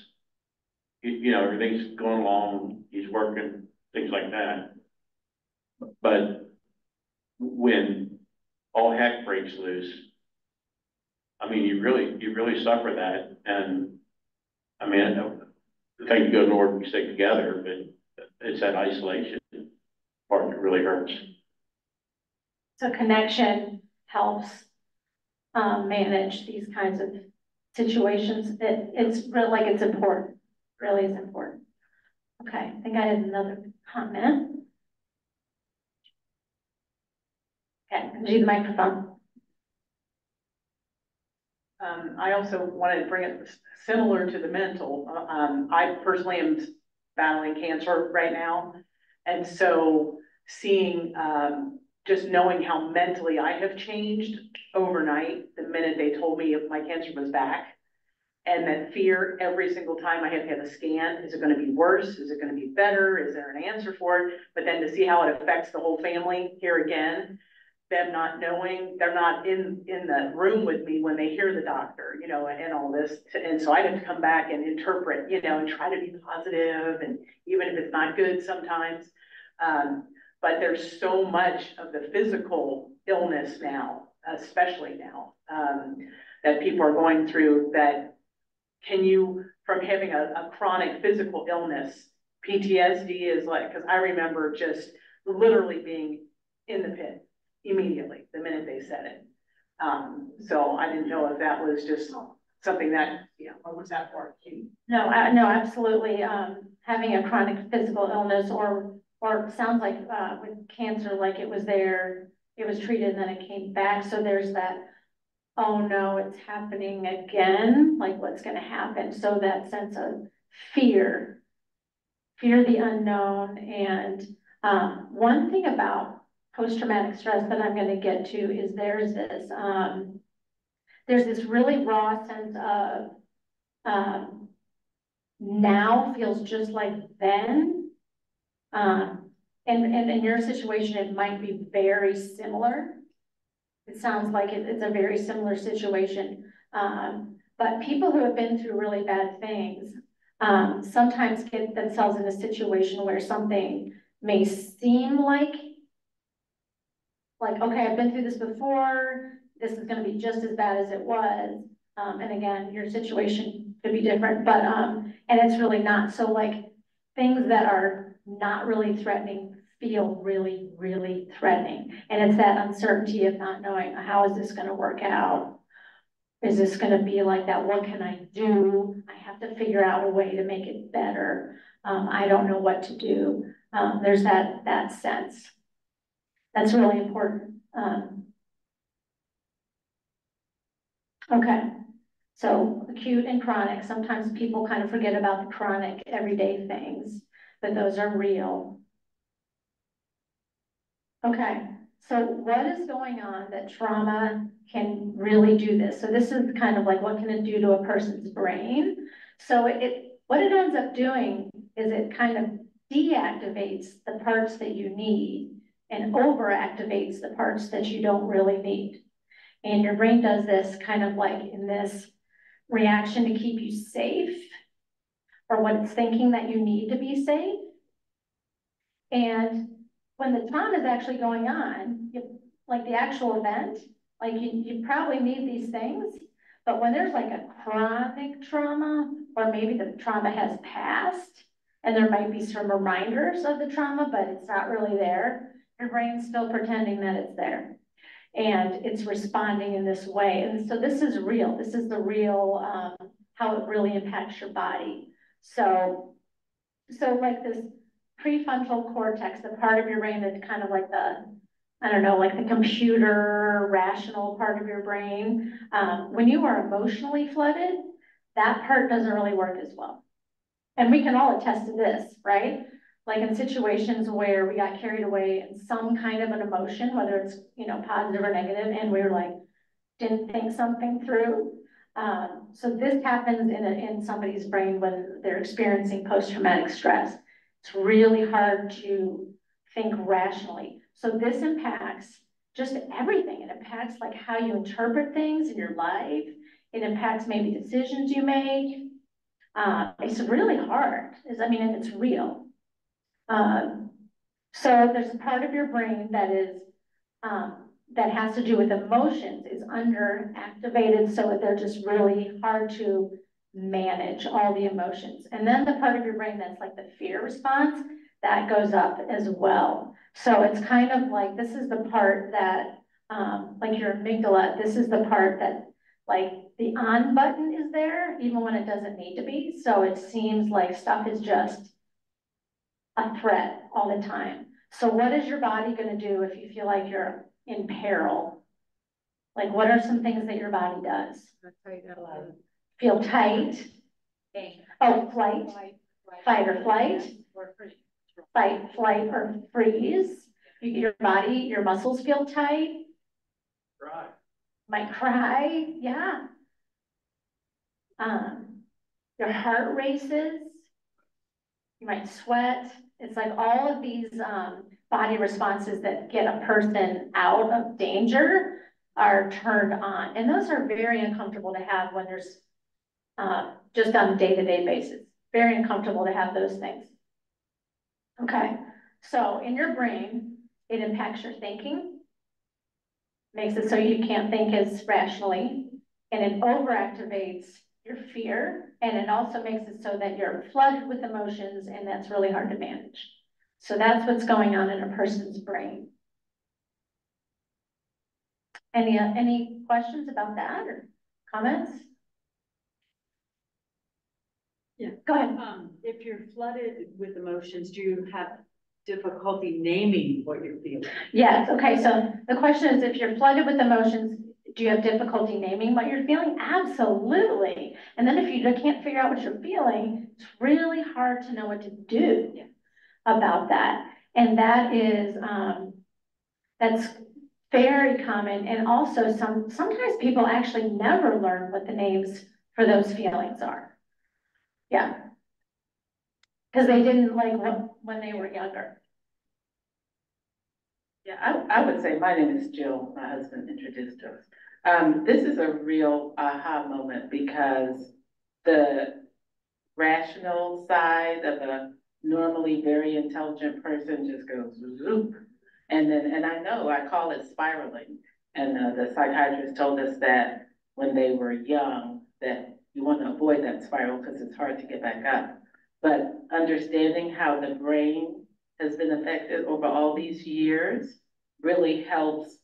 you, you know, everything's going along, he's working, things like that. But when all heck breaks loose, I mean, you really, you really suffer that, and, I mean, I know, thank good Lord we stay together, but it's that isolation part that really hurts. So connection helps, um, manage these kinds of situations. It, it's really like it's important, really is important. Okay, I think I had another comment. Okay, do the microphone. Um, I also wanted to bring it similar to the mental. Um, I personally am battling cancer right now. And so seeing, um, just knowing how mentally I have changed overnight, the minute they told me if my cancer was back. And that fear every single time I have to have a scan, is it gonna be worse? Is it gonna be better? Is there an answer for it? But then to see how it affects the whole family here again, them not knowing, they're not in, in the room with me when they hear the doctor, you know, and all this. And so I have to come back and interpret, you know, and try to be positive and even if it's not good sometimes. Um, but there's so much of the physical illness now, especially now, um, that people are going through that can you, from having a, a chronic physical illness, PTSD is like, cause I remember just literally being in the pit immediately, the minute they said it. Um, so I didn't know if that was just something that, yeah, or was that for you? No, uh, no, absolutely, um, having a chronic physical illness or, or sounds like, uh, with cancer, like it was there, it was treated and then it came back, so there's that, oh no, it's happening again, like what's gonna happen, so that sense of fear. Fear the unknown, and, um, one thing about post-traumatic stress that I'm gonna get to is there's this, um, there's this really raw sense of, um, now feels just like then. Um, and, and in your situation, it might be very similar. It sounds like it, it's a very similar situation. Um, but people who have been through really bad things, um, sometimes get themselves in a situation where something may seem like like, okay, I've been through this before, this is gonna be just as bad as it was. Um, and again, your situation could be different, but, um, and it's really not, so like, things that are not really threatening feel really, really threatening. And it's that uncertainty of not knowing, how is this gonna work out? Is this gonna be like that? What can I do? I have to figure out a way to make it better. Um, I don't know what to do. Um, there's that, that sense. That's really important. Um. Okay, so acute and chronic, sometimes people kind of forget about the chronic everyday things, but those are real. Okay, so what is going on that trauma can really do this? So this is kind of like what can it do to a person's brain? So it, what it ends up doing is it kind of deactivates the parts that you need and mm-hmm. overactivates the parts that you don't really need. And your brain does this kind of like in this reaction to keep you safe or what it's thinking that you need to be safe. And when the trauma is actually going on, you, like the actual event, like you, you probably need these things, but when there's like a chronic trauma, or maybe the trauma has passed, and there might be some reminders of the trauma, but it's not really there, your brain's still pretending that it's there. And it's responding in this way. And so this is real. This is the real, um, how it really impacts your body. So, so like this prefrontal cortex, the part of your brain that's kind of like the, I don't know, like the computer rational part of your brain. Um, when you are emotionally flooded, that part doesn't really work as well. And we can all attest to this, right? Like in situations where we got carried away in some kind of an emotion, whether it's, you know, positive or negative, and we were like, didn't think something through. Um, so this happens in, a, in somebody's brain when they're experiencing post-traumatic stress. It's really hard to think rationally. So this impacts just everything. It impacts like how you interpret things in your life. It impacts maybe decisions you make. Uh, it's really hard. Is I mean, and it's real. Um, so there's a part of your brain that is, um, that has to do with emotions is underactivated, so that they're just really hard to manage all the emotions. And then the part of your brain that's like the fear response, that goes up as well. So it's kind of like, this is the part that, um, like your amygdala, this is the part that like the on button is there, even when it doesn't need to be. So it seems like stuff is just a threat all the time. So what is your body gonna do if you feel like you're in peril? Like, what are some things that your body does? Feel tight? Oh, flight, fight or flight, fight, flight, or freeze. Your body, your muscles feel tight, Right. might cry, yeah. Um, your heart races. You might sweat. It's like all of these, um, body responses that get a person out of danger are turned on. And those are very uncomfortable to have when there's, uh, just on a day-to-day basis. Very uncomfortable to have those things. Okay, so in your brain, it impacts your thinking. Makes it so you can't think as rationally, and it overactivates your fear, and it also makes it so that you're flooded with emotions, and that's really hard to manage. So that's what's going on in a person's brain. Any, uh, any questions about that or comments? Yeah. Go ahead. Um, if you're flooded with emotions, do you have difficulty naming what you're feeling? Yes, okay, so the question is, if you're flooded with emotions, do you have difficulty naming what you're feeling? Absolutely. And then if you can't figure out what you're feeling, it's really hard to know what to do about that. And that is, um, that's very common. And also some, sometimes people actually never learn what the names for those feelings are. Yeah, Cause they didn't like when, when they were younger. Yeah, I, I would say, my name is Jill, my husband introduced us. Um, this is a real aha moment because the rational side of a normally very intelligent person just goes zoop. And then, and I know, I call it spiraling. And uh, the psychiatrist told us that when they were young, that you want to avoid that spiral because it's hard to get back up. But understanding how the brain has been affected over all these years really helps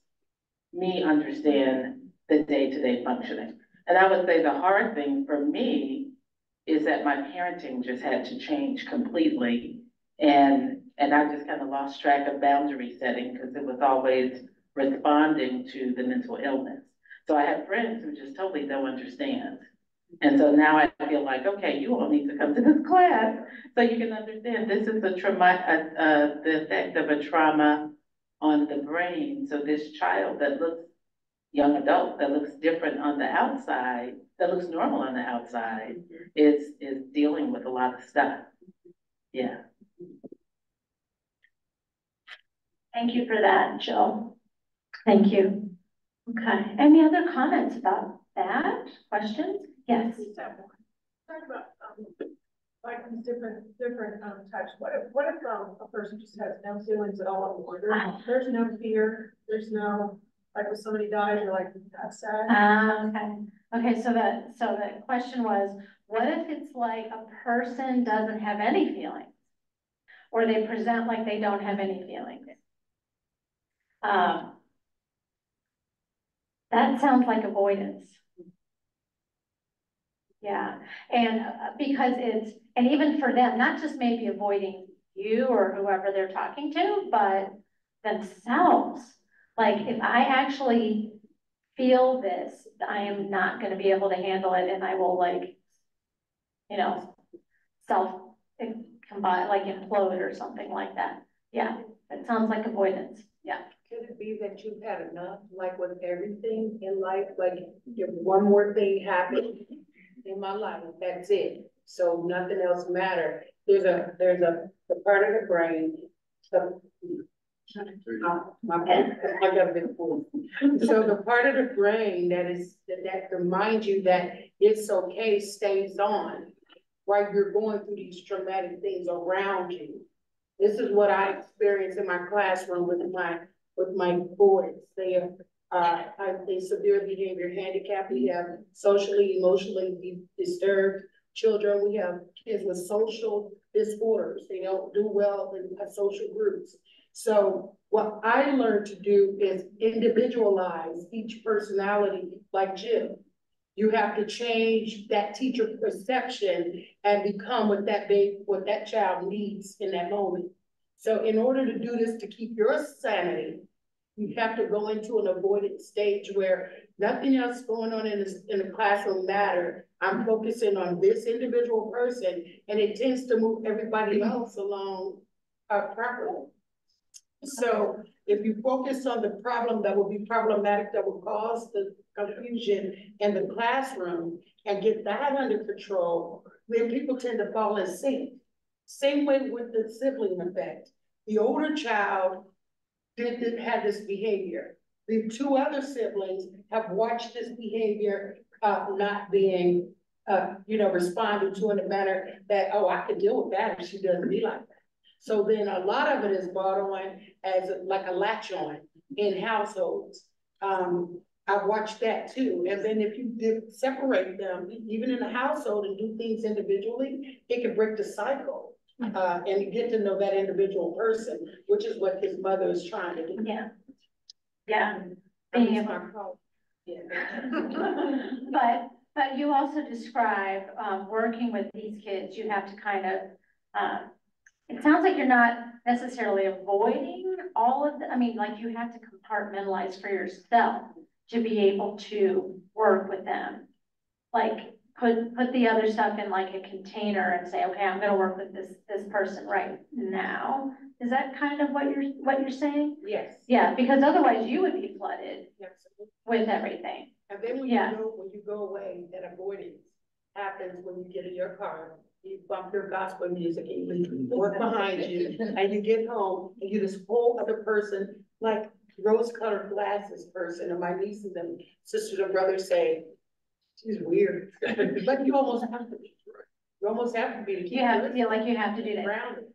me understand the day-to-day functioning. And I would say the hard thing for me is that my parenting just had to change completely. And, and I just kind of lost track of boundary setting because it was always responding to the mental illness. So I have friends who just totally don't understand. And so now I feel like, okay, you all need to come to this class so you can understand this is a trauma, uh, uh, the effect of a trauma on the brain. So this child that looks, young adult that looks different on the outside, that looks normal on the outside, is, is dealing with a lot of stuff. Yeah. Thank you for that, Jill. Thank you. Okay, any other comments about that? Questions? Yes. Talk about, um, like these different, different, um, types, what if, what if, um, a person just has no feelings at all, or Ah. there's, there's no fear, there's no, like when somebody dies, you're like, that's sad. Ah, okay. Okay, so that so the question was, what if it's like a person doesn't have any feelings? Or they present like they don't have any feelings? Um. That sounds like avoidance. Yeah, and uh, because it's, and even for them, not just maybe avoiding you or whoever they're talking to, but themselves. Like if I actually feel this, I am not gonna be able to handle it and I will like, you know, self, combine, like implode or something like that. Yeah, it sounds like avoidance, yeah. Could it be that you've had enough, like with everything in life, like if one more thing happened in my life, that's it. So nothing else matter. There's a, there's a, part of the brain. My, I got a. So the part of the brain that is, that, reminds you that it's okay stays on while you're going through these traumatic things around you. This is what I experienced in my classroom with my, with my boys. They are, uh, a severe behavior handicap. We have socially, emotionally disturbed children. We have kids with social disorders. They don't do well in uh, social groups. So what I learned to do is individualize each personality like Jim. You have to change that teacher perception and become what that baby, what that child needs in that moment. So in order to do this, to keep your sanity, you have to go into an avoidance stage where nothing else going on in this, in the classroom matter. I'm focusing on this individual person and it tends to move everybody else along uh, properly. So if you focus on the problem that will be problematic, that will cause the confusion in the classroom and get that under control, then people tend to fall in sync. Same way with the sibling effect. The older child did, did have this behavior. The two other siblings have watched this behavior, uh, not being, uh, you know, responded to in a manner that, oh, I can deal with that if she doesn't be like that. So then a lot of it is brought on as like a latch on in households. Um, I've watched that too. And then if you did separate them, even in a household and do things individually, it can break the cycle. Uh, and get to know that individual person, which is what his mother is trying to do. Yeah. Yeah, I being miss able- my *laughs* but, but you also describe, um, working with these kids, you have to kind of, um, it sounds like you're not necessarily avoiding all of the, I mean, like you have to compartmentalize for yourself to be able to work with them. Like, put, put the other stuff in like a container and say, okay, I'm gonna work with this, this person right now. Is that kind of what you're, what you're saying? Yes. Yeah, because otherwise you would be flooded with everything. And then when Yeah. you go, when you go away, that avoidance happens when you get in your car, you bump your gospel music and you look behind you, and you get home, and you're this whole other person, like rose colored glasses person, and my nieces and sisters and brothers say, she's weird, *laughs* but you almost have to be. You almost have to be. to keep You have to feel like you have to do that. Grounded.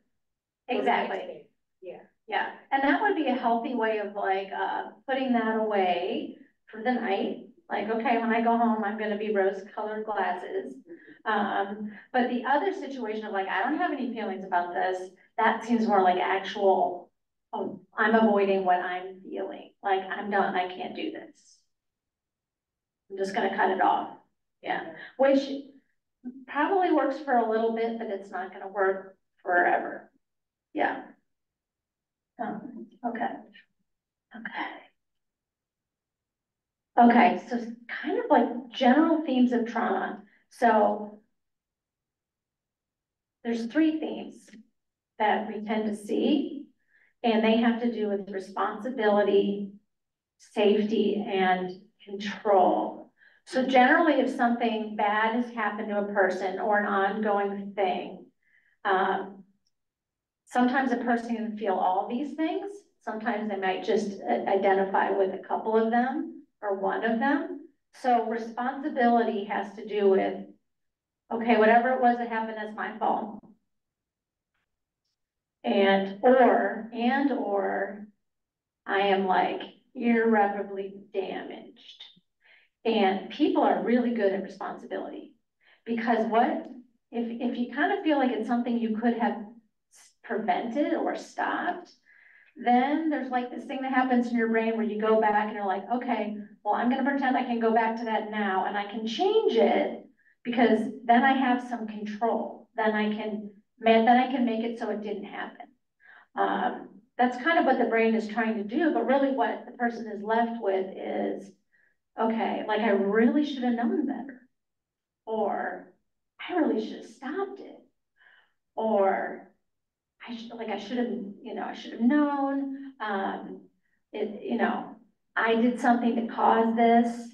Exactly. Yeah. Yeah, and that would be a healthy way of like, uh, putting that away for the night. Like, okay, when I go home, I'm gonna be rose colored glasses. Um, but the other situation of like, I don't have any feelings about this, that seems more like actual, oh, I'm avoiding what I'm feeling, like, I'm done, I can't do this. I'm just gonna cut it off, yeah, which probably works for a little bit, but it's not gonna work forever. Yeah. Um, okay. Okay. Okay, so kind of like general themes of trauma, so there's three themes that we tend to see, and they have to do with responsibility, safety, and control. So generally, if something bad has happened to a person or an ongoing thing, um, sometimes a person can feel all these things. Sometimes they might just uh, identify with a couple of them or one of them. So responsibility has to do with, okay, whatever it was that happened, that's my fault. And, or, and, or, I am like irreparably damaged. And people are really good at responsibility. Because what, if, if you kind of feel like it's something you could have prevented or stopped, then there's like this thing that happens in your brain where you go back and you're like, okay, well, I'm gonna pretend I can go back to that now and I can change it because then I have some control. Then I can, then I can make it so it didn't happen. Um, that's kind of what the brain is trying to do, but really what the person is left with is, okay, like I really should have known better. Or I really should have stopped it. Or I should, like, I should have, you know, I should have known, um, it, you know, I did something to cause this.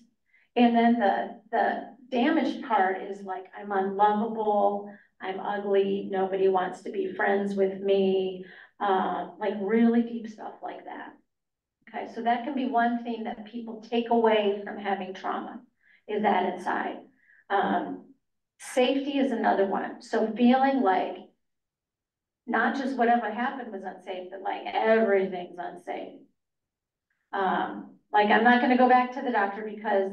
And then the, the damaged part is like, I'm unlovable, I'm ugly, nobody wants to be friends with me, uh, like really deep stuff like that. Okay, so that can be one thing that people take away from having trauma, is that inside. Um, safety is another one, so feeling like not just whatever happened was unsafe, but like everything's unsafe. Um, like I'm not gonna go back to the doctor because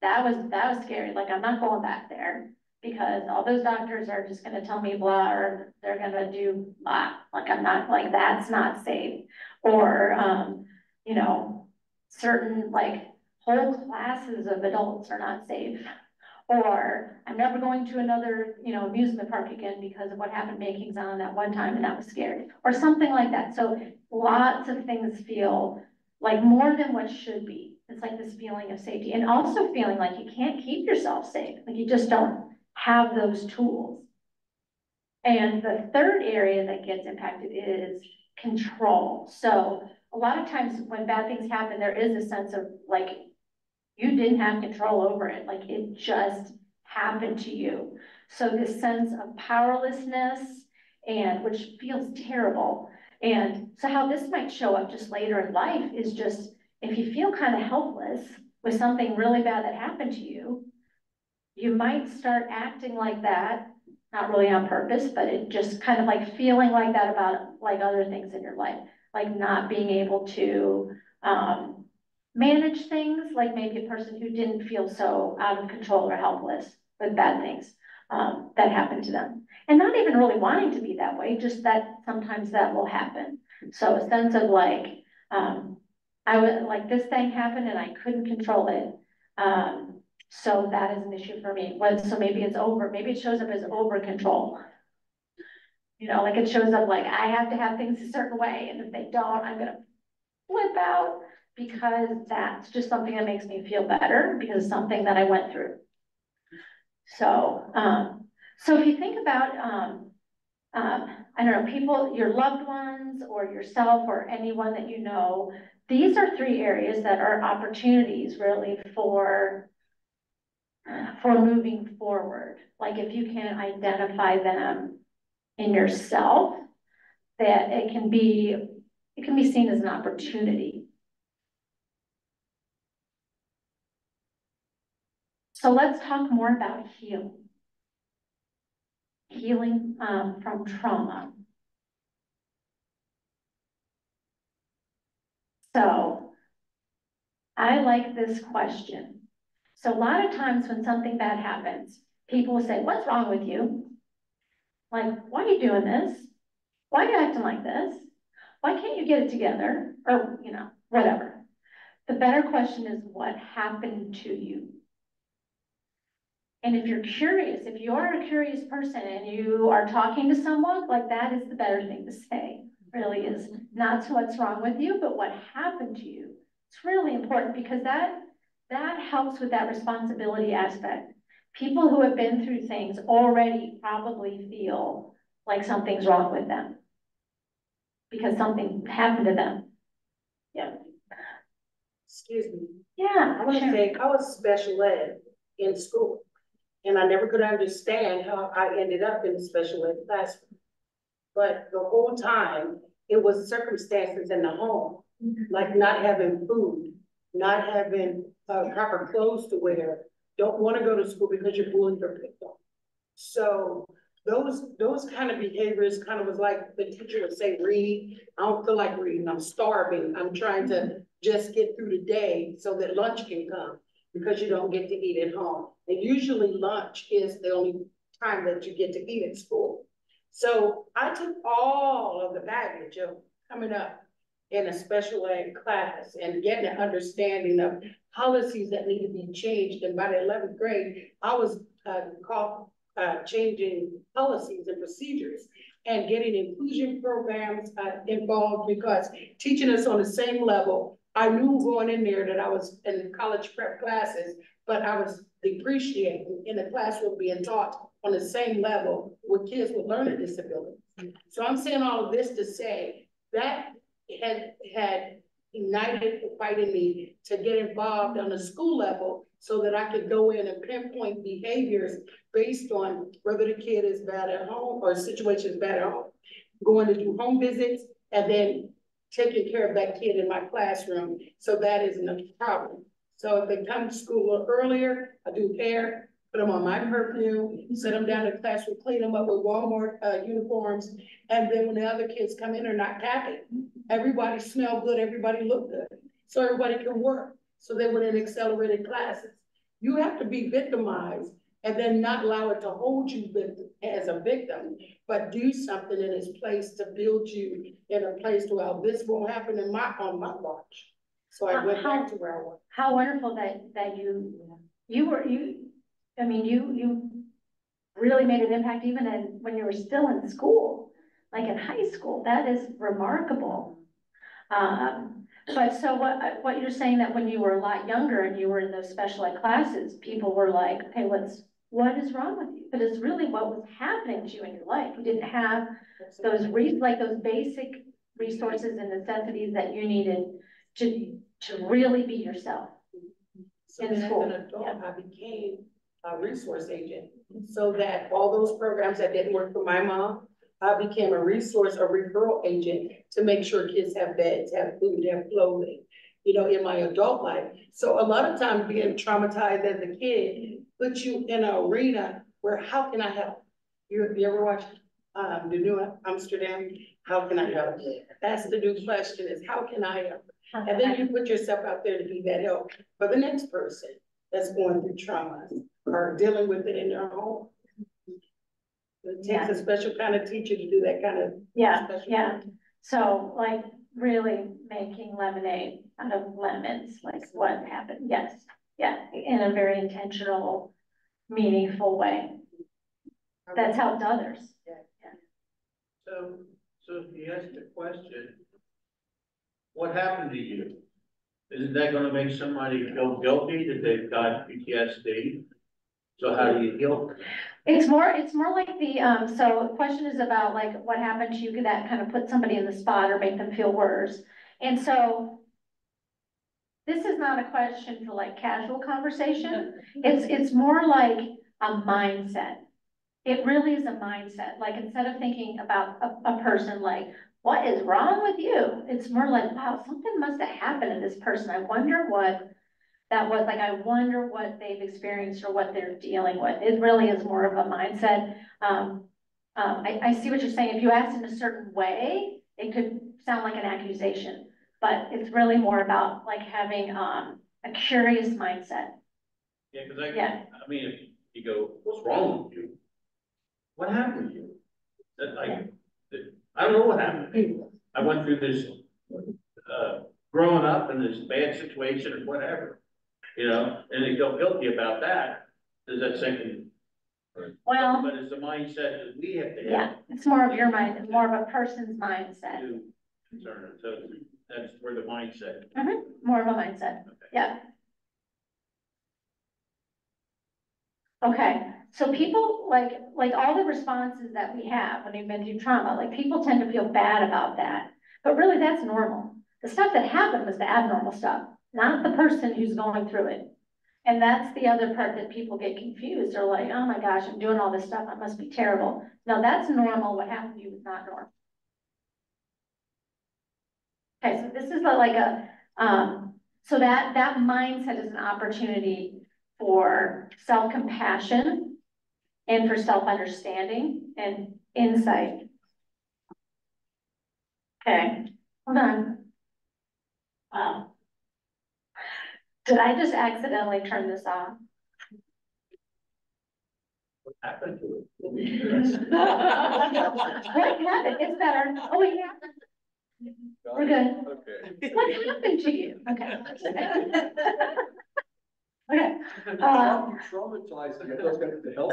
that was, that was scary, like I'm not going back there. Because all those doctors are just gonna tell me blah, or they're gonna do blah, like I'm not, like that's not safe. Or, um, you know, certain like whole classes of adults are not safe. Or I'm never going to another, you know, amusement park again because of what happened to Makings Island that one time and that was scary. Or something like that. So lots of things feel like more than what should be. It's like this feeling of safety and also feeling like you can't keep yourself safe. Like you just don't have those tools. And the third area that gets impacted is control. So a lot of times when bad things happen, there is a sense of like, you didn't have control over it, like it just happened to you. So this sense of powerlessness and which feels terrible. And so how this might show up just later in life is just, if you feel kind of helpless with something really bad that happened to you, you might start acting like that, not really on purpose, but it just kind of like feeling like that about like other things in your life, like not being able to, um, manage things, like maybe a person who didn't feel so out of control or helpless with bad things, um, that happened to them. And not even really wanting to be that way, just that sometimes that will happen. So a sense of like, um, I was like this thing happened and I couldn't control it. Um, so that is an issue for me. So maybe it's over, maybe it shows up as over control. You know, like it shows up like I have to have things a certain way and if they don't, I'm gonna flip out because that's just something that makes me feel better because it's something that I went through. So, um, so if you think about, um, um, I don't know, people, your loved ones or yourself or anyone that you know, these are three areas that are opportunities really for for moving forward. Like if you can identify them in yourself, that it can be, it can be seen as an opportunity. So let's talk more about healing. Healing, um, from trauma. So I like this question. So a lot of times when something bad happens, people will say, what's wrong with you? Like, why are you doing this? Why are you acting like this? Why can't you get it together? Or, you know, whatever. The better question is, what happened to you? And if you're curious, if you are a curious person and you are talking to someone, like that is the better thing to say, really is not to what's wrong with you, but what happened to you. It's really important because that, that helps with that responsibility aspect. People who have been through things already probably feel like something's wrong with them. Because something happened to them. Yeah, Excuse me. yeah. I want to sure. say, I was special ed in school. And I never could understand how I ended up in a special ed classroom. But the whole time, it was circumstances in the home, like not having food, not having uh, proper clothes to wear. Don't want to go to school because you're bullied or picked on. So those, those kind of behaviors kind of was like the teacher would say, read. I don't feel like reading. I'm starving. I'm trying to just get through the day so that lunch can come because you don't get to eat at home. And usually lunch is the only time that you get to eat at school. So I took all of the baggage of coming up in a special ed class and getting an understanding of policies that need to be changed. And by the eleventh grade, I was uh, called, uh, changing policies and procedures and getting inclusion programs uh, involved because teaching us on the same level I knew going in there that I was in college prep classes, but I was depreciating in the classroom being taught on the same level with kids with learning disabilities. So I'm saying all of this to say that had, had ignited the fight in me to get involved on the school level so that I could go in and pinpoint behaviors based on whether the kid is bad at home or situation is bad at home. Going to do home visits and then taking care of that kid in my classroom, so that isn't a problem. So if they come to school earlier, I do hair, put them on my perfume, sit them down in the classroom, clean them up with Walmart, uh, uniforms. And then when the other kids come in, they're not tapping. Everybody smell good, everybody look good, so everybody can work. So they went in accelerated classes. You have to be victimized and then not allow it to hold you as a victim, but do something in its place to build you in a place to, well, this won't happen in my, on my watch. So I went back to where I was. How wonderful that, that you, you were, you, I mean, you, you really made an impact even in, when you were still in school, like in high school, that is remarkable. Um, but so what, what you're saying that when you were a lot younger and you were in those special ed classes, people were like, okay, what's, what is wrong with you? But it's really what was happening to you in your life. You didn't have those re, like those basic resources and necessities that you needed to, to really be yourself. So In then as school, an adult, I became a resource agent, so that all those programs that didn't work for my mom, I became a resource, a referral agent to make sure kids have beds, have food, have clothing, you know, in my adult life. So a lot of times being traumatized as a kid puts you in an arena where how can I help? You, you ever watch, um, the new Amsterdam? How can I help? That's the new question is, how can I help? And then you put yourself out there to be that help for the next person that's going through traumas or dealing with it in their home. It takes a special kind of teacher to do that kind of. Yeah, yeah. work. So like really making lemonade out of lemons, like what happened, yes, yeah, in a very intentional, meaningful way. That's helped others. So, so if you ask the question, what happened to you? Isn't that gonna make somebody feel guilty that they've got PTSD? So how do you heal? It's more, it's more like the, um, so the question is about like what happened to you could that kind of put somebody in the spot or make them feel worse. And so not a question for like casual conversation. It's, it's more like a mindset. It really is a mindset, like instead of thinking about a, a person like, what is wrong with you? It's more like, wow, something must have happened to this person. I wonder what that was, like, I wonder what they've experienced or what they're dealing with. It really is more of a mindset. Um, um, I, I see what you're saying. If you ask in a certain way, it could sound like an accusation. But it's really more about like having, um, a curious mindset. Yeah, cause I, Yeah. I mean, if you go, what's wrong with you? What happened to you? That like, I don't know what happened. to you. I went through this, uh, growing up in this bad situation or whatever. You know, and they feel guilty about that, does that second? Well, But it's a mindset that we have to yeah, it's more of your mind, it's more of a person's mindset, concern, so that's where the mindset. Mhm, more of a mindset, Okay. yeah. Okay, so people, like, like all the responses that we have when we've been through trauma, like, people tend to feel bad about that. But really, that's normal. The stuff that happened was the abnormal stuff, not the person who's going through it. And that's the other part that people get confused, they're like, oh my gosh, I'm doing all this stuff, I must be terrible. No, that's normal, what happened to you is not normal. Okay, so this is like a, um, so that, that mindset is an opportunity for self-compassion and for self-understanding and insight. Okay, hold on. Wow. Did I just accidentally turn this off? What happened to it? *laughs* What happened? It's better. Oh, yeah, we're good. Okay. What happened to you? Okay. Okay, um, You traumatized me, I was gonna help.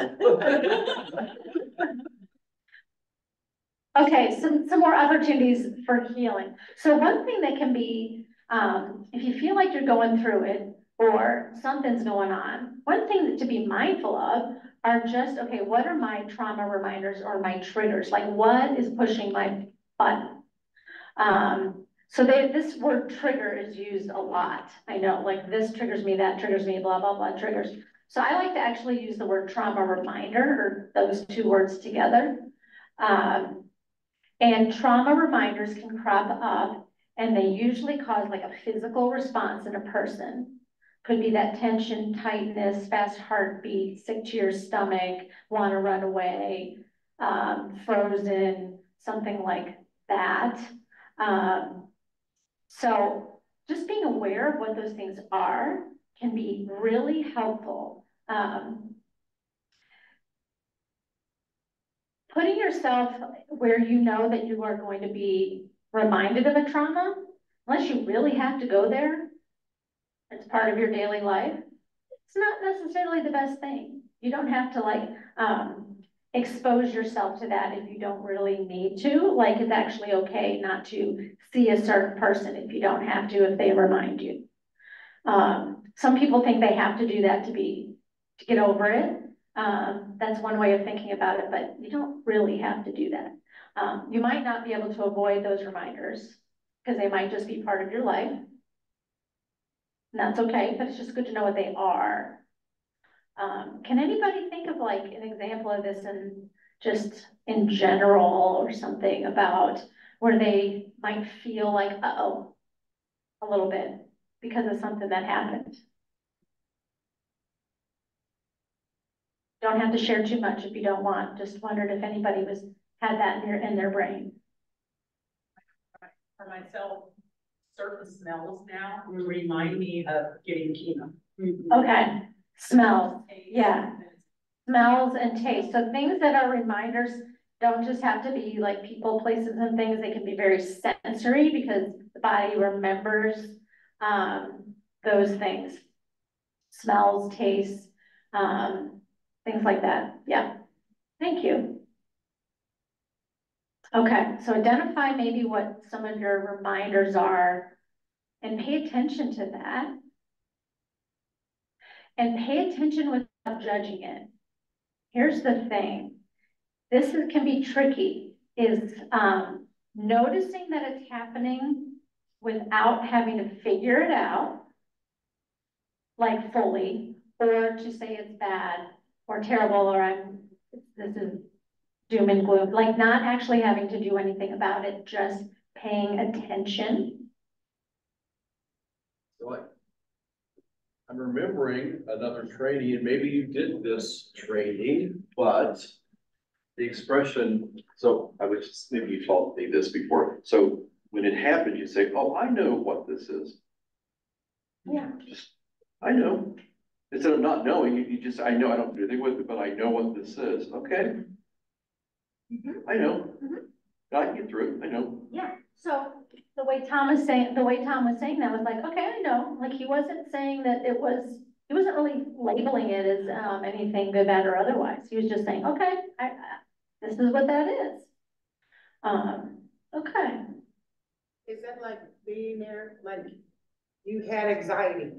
Okay, some, some more opportunities for healing. So one thing that can be, um, if you feel like you're going through it or something's going on, one thing to be mindful of are just, okay, what are my trauma reminders or my triggers? Like what is pushing my button? Um, so they, this word trigger is used a lot. I know, like this triggers me, that triggers me, blah, blah, blah, triggers. So I like to actually use the word trauma reminder or those two words together. Um, and trauma reminders can crop up and they usually cause like a physical response in a person. Could be that tension, tightness, fast heartbeat, sick to your stomach, want to run away, um, frozen, something like that. Um, so just being aware of what those things are can be really helpful. Um, putting yourself where you know that you are going to be reminded of a trauma, unless you really have to go there, it's part of your daily life, it's not necessarily the best thing. You don't have to like, um, expose yourself to that if you don't really need to. Like, it's actually okay not to see a certain person if you don't have to, if they remind you. Um, some people think they have to do that to be, to get over it. Um, that's one way of thinking about it, but you don't really have to do that. Um, you might not be able to avoid those reminders because they might just be part of your life. And that's okay, but it's just good to know what they are. Um, can anybody think of like an example of this in just in general or something about where they might feel like, uh-oh, a little bit because of something that happened? Don't have to share too much if you don't want, just wondered if anybody was, had that in their, in their brain. For myself, certain smells now remind me of getting chemo. Okay, smells, yeah. smells and taste. So things that are reminders don't just have to be like people, places and things. They can be very sensory because the body remembers um, those things. Smells, tastes, um, things like that. Yeah. Thank you. Okay, so identify maybe what some of your reminders are and pay attention to that. And pay attention without judging it. Here's the thing. This is, can be tricky, is um, noticing that it's happening without having to figure it out like fully, or to say it's bad or terrible, or I'm, this is doom and gloom, like not actually having to do anything about it, just paying attention. So I'm remembering another training, and maybe you did this training, but the expression, so I was just, maybe you taught me this before. So when it happened, you say, oh, I know what this is. Yeah. Just, I know. Instead of not knowing, you, you just, I know, I don't do anything with it, but I know what this is. Okay. I know. Mhm. I can get through it. I know. Yeah, so the way Tom was saying, the way Tom was saying that was like, okay, I know, like he wasn't saying that it was, he wasn't really labeling it as, um, anything good, bad, or otherwise. He was just saying, okay, I, I, this is what that is. Um, okay, Is that like being there, like you had anxiety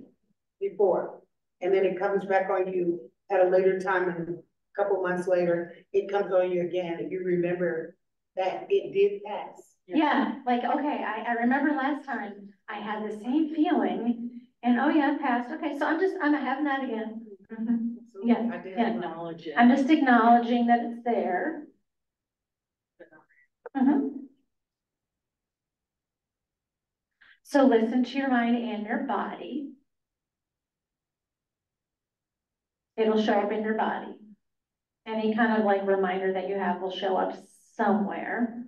before, and then it comes back on you at a later time and a couple months later, it comes on you again, and you remember that it did pass. Yeah, like, okay, I, I remember last time I had the same feeling and, oh yeah, passed, okay, so I'm just, I'm having that again. Mhm. Yeah, I did. yeah. Acknowledge it. I'm just acknowledging that it's there. Mhm. So listen to your mind and your body. It'll show up in your body. Any kind of like reminder that you have will show up somewhere.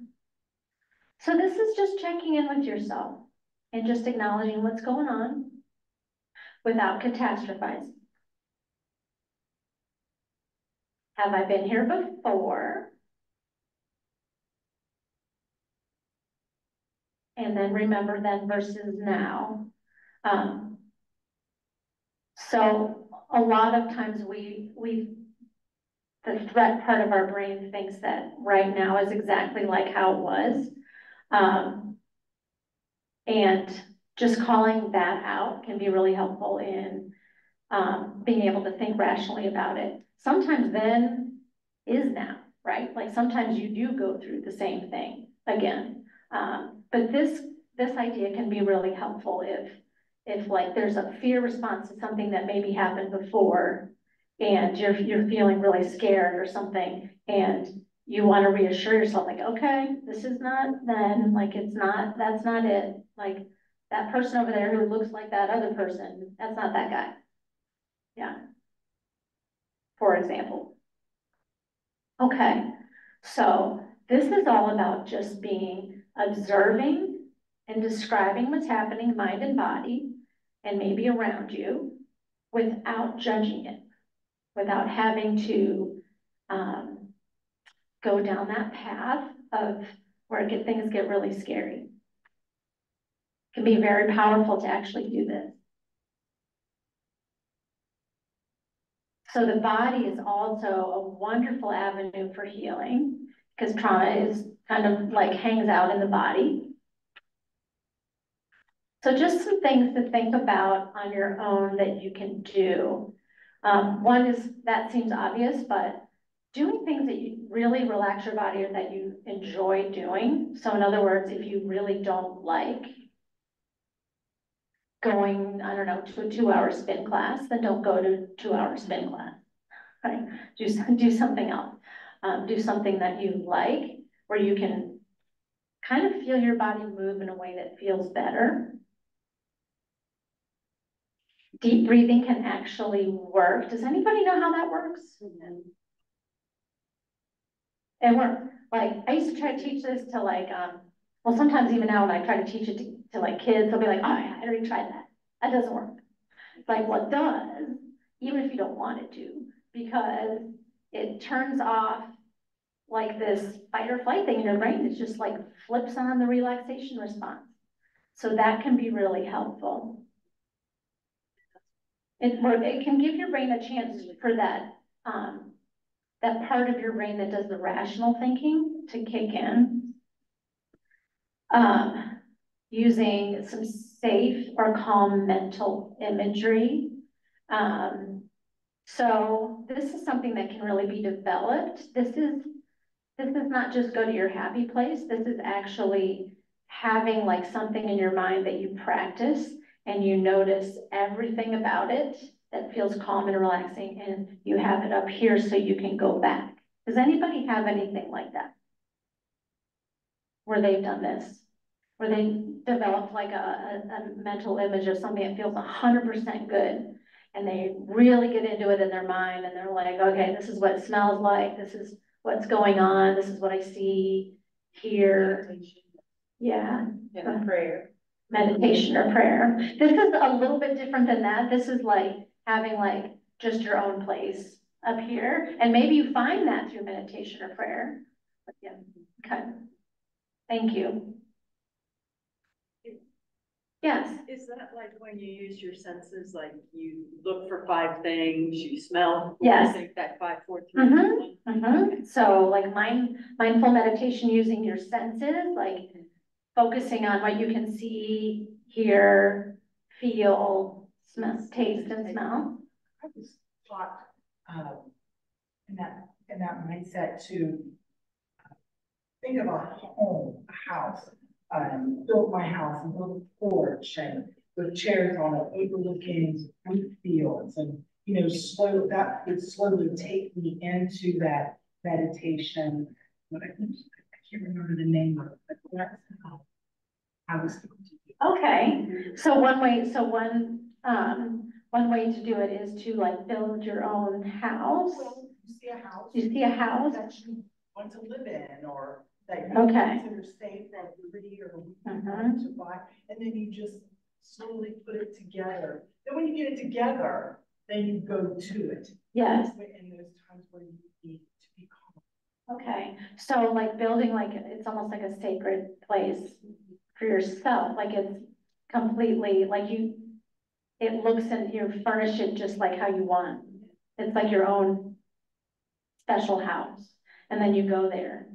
So this is just checking in with yourself and just acknowledging what's going on without catastrophizing. Have I been here before? And then remember then versus now. Um, so a lot of times we, we, the threat part of our brain thinks that right now is exactly like how it was. Um, and just calling that out can be really helpful in, um, being able to think rationally about it. Sometimes then is now, right? Like sometimes you do go through the same thing again. Um, but this, this idea can be really helpful if, if like there's a fear response to something that maybe happened before and you're, you're feeling really scared or something and you want to reassure yourself like, okay, this is not then, like it's not, that's not it. Like that person over there who looks like that other person, that's not that guy. Yeah. For example. Okay, so this is all about just being observing and describing what's happening mind and body and maybe around you without judging it, without having to um, go down that path of where get, things get really scary. It can be very powerful to actually do this. So the body is also a wonderful avenue for healing because trauma is kind of like hangs out in the body. So just some things to think about on your own that you can do. Um, one is, that seems obvious, but doing things that you really relax your body or that you enjoy doing. So in other words, if you really don't like going, I don't know, to a two-hour spin class, then don't go to two-hour spin class. Right? Do, do something else. Um, do something that you like, where you can kind of feel your body move in a way that feels better. Deep breathing can actually work. Does anybody know how that works? It works. Like, I used to try to teach this to like, um, well, sometimes even now when I try to teach it to, to like kids, they'll be like, oh, yeah, I already tried that. That doesn't work. It's Like, what does, even if you don't want it to, because it turns off like this fight or flight thing in your brain. It just like flips on the relaxation response. So that can be really helpful. It, it can give your brain a chance for that, um, that part of your brain that does the rational thinking to kick in. Um, using some safe or calm mental imagery. Um, so this is something that can really be developed. This is, this is not just go to your happy place. This is actually having like something in your mind that you practice and you notice everything about it that feels calm and relaxing, and you have it up here so you can go back. Does anybody have anything like that? Where they've done this? Where they developed like a, a, a mental image of something that feels hundred percent good? And they really get into it in their mind and they're like, okay, this is what it smells like, this is what's going on, this is what I see, hear. Yeah, And prayer. meditation or prayer. This is a little bit different than that. This is like having like just your own place up here. And maybe you find that through meditation or prayer. But yeah, okay. Thank you. Yes, Is that like when you use your senses, like you look for five things, you smell? Yes. Think that five, four, three. mm -hmm. one? Mhm. So like mind, mindful meditation using your senses, like focusing on what you can see, hear, feel, taste and smell. I was taught, um, in that, in that mindset to uh, think of a home, a house, um, built my house and built a porch and with chairs on it overlooking wheat fields and, you know, slow, that would slowly take me into that meditation. But I can't I can't remember the name of it, but that's how I was. Okay, so one way, so one, um, one way to do it is to like build your own house. Well, you see a house. You see a house? That you want to live in or that you Okay. consider safe or pretty or Mhm. want to buy, and then you just slowly put it together. Then when you get it together, then you go to it. Yes, In those times where you need to be calm. okay, so like building like, it's almost like a sacred place for yourself, like it's completely, like you, it looks and you furnish it just like how you want. It's like your own special house, and then you go there.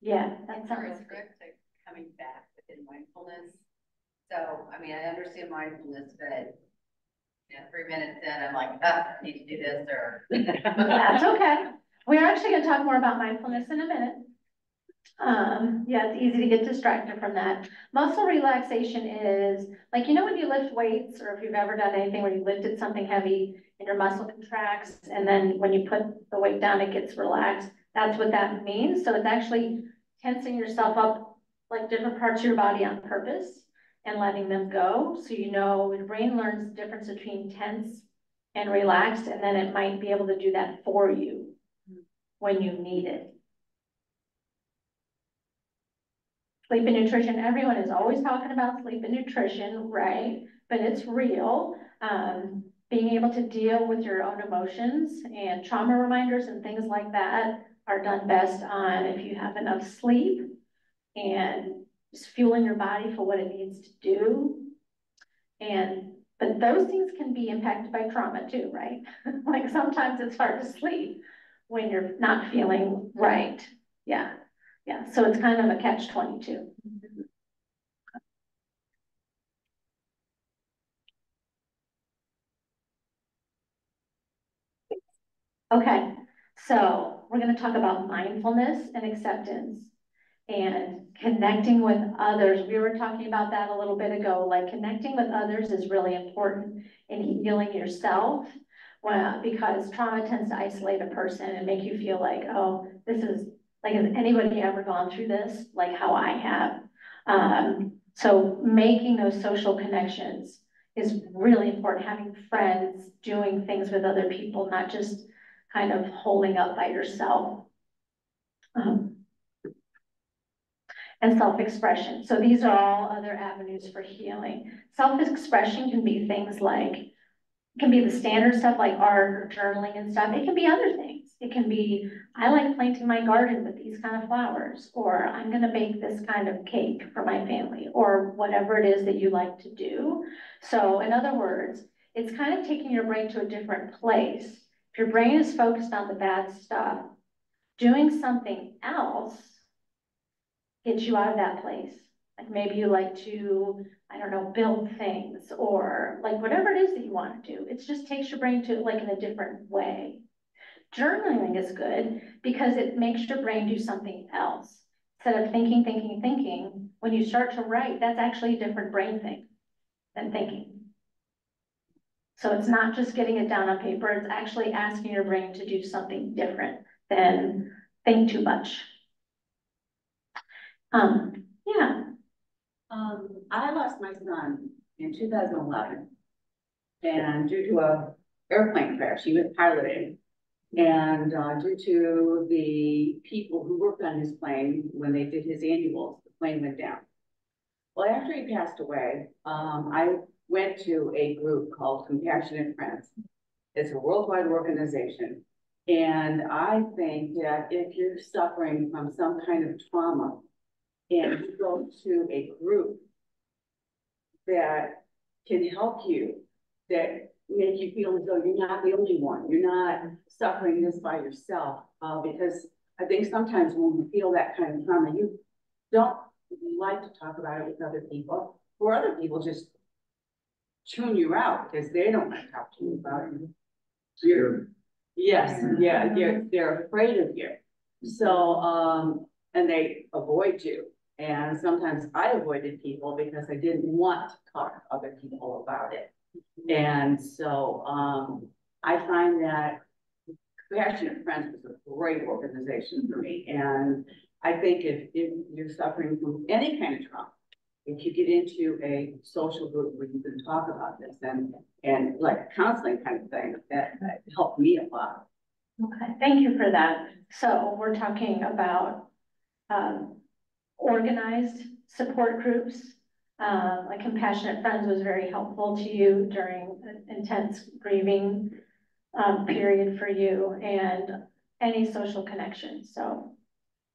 Yeah, that's It's sounds very good. strict to coming back within mindfulness. So, I mean, I understand mindfulness, but, you know, three minutes in, I'm like, ah, I need to do this or. *laughs* That's okay. We're actually gonna talk more about mindfulness in a minute. Um, yeah, it's easy to get distracted from that. Muscle relaxation is, like, you know, when you lift weights, or if you've ever done anything where you lifted something heavy and your muscle contracts, and then when you put the weight down, it gets relaxed. That's what that means. So it's actually tensing yourself up, like different parts of your body on purpose and letting them go. So you know, your brain learns the difference between tense and relaxed, and then it might be able to do that for you when you need it. Sleep and nutrition, everyone is always talking about sleep and nutrition, right? But it's real. Um, being able to deal with your own emotions and trauma reminders and things like that are done best on if you have enough sleep and just fueling your body for what it needs to do. And, but those things can be impacted by trauma too, right? *laughs* Like sometimes it's hard to sleep when you're not feeling right. Yeah, yeah, so it's kind of a catch twenty-two. Okay, so we're gonna talk about mindfulness and acceptance and connecting with others. We were talking about that a little bit ago, like connecting with others is really important in healing yourself. Well, because trauma tends to isolate a person and make you feel like, oh, this is, like, has anybody ever gone through this, like how I have? Um, so making those social connections is really important, having friends, doing things with other people, not just kind of holding up by yourself. Um, and self-expression. So these are all other avenues for healing. Self-expression can be things like, can be the standard stuff like art or journaling and stuff. It can be other things. It can be, I like planting my garden with these kind of flowers, or I'm gonna bake this kind of cake for my family, or whatever it is that you like to do. So in other words, it's kind of taking your brain to a different place. If your brain is focused on the bad stuff, doing something else gets you out of that place. Like maybe you like to, I don't know, build things or like whatever it is that you want to do. It just takes your brain to like in a different way. Journaling is good because it makes your brain do something else. Instead of thinking, thinking, thinking, when you start to write, that's actually a different brain thing than thinking. So it's not just getting it down on paper, it's actually asking your brain to do something different than think too much. Um, yeah, Um, I lost my son in two thousand eleven. And due to a airplane crash, he was piloting. And, uh, due to the people who worked on his plane, when they did his annuals, the plane went down. Well, after he passed away, um, I went to a group called Compassionate Friends. It's a worldwide organization. And I think that if you're suffering from some kind of trauma and you go to a group that can help you, that make you feel as though you're not the only one, you're not suffering this by yourself. Uh, because I think sometimes when you feel that kind of trauma, you don't like to talk about it with other people, or other people just tune you out because they don't want to talk to you about it. You're, yes, yeah, they're, they're afraid of you. So, um, and they avoid you. And sometimes I avoided people because I didn't want to talk to other people about it. And so, um, I find that Compassionate Friends was a great organization for me. And I think if, if you're suffering from any kind of trauma, if you get into a social group where you can talk about this and, and like counseling kind of thing, that, that helped me a lot. okay, thank you for that. So we're talking about, um, organized support groups. Uh, like Compassionate Friends was very helpful to you during an intense grieving, um, period for you and any social connection, so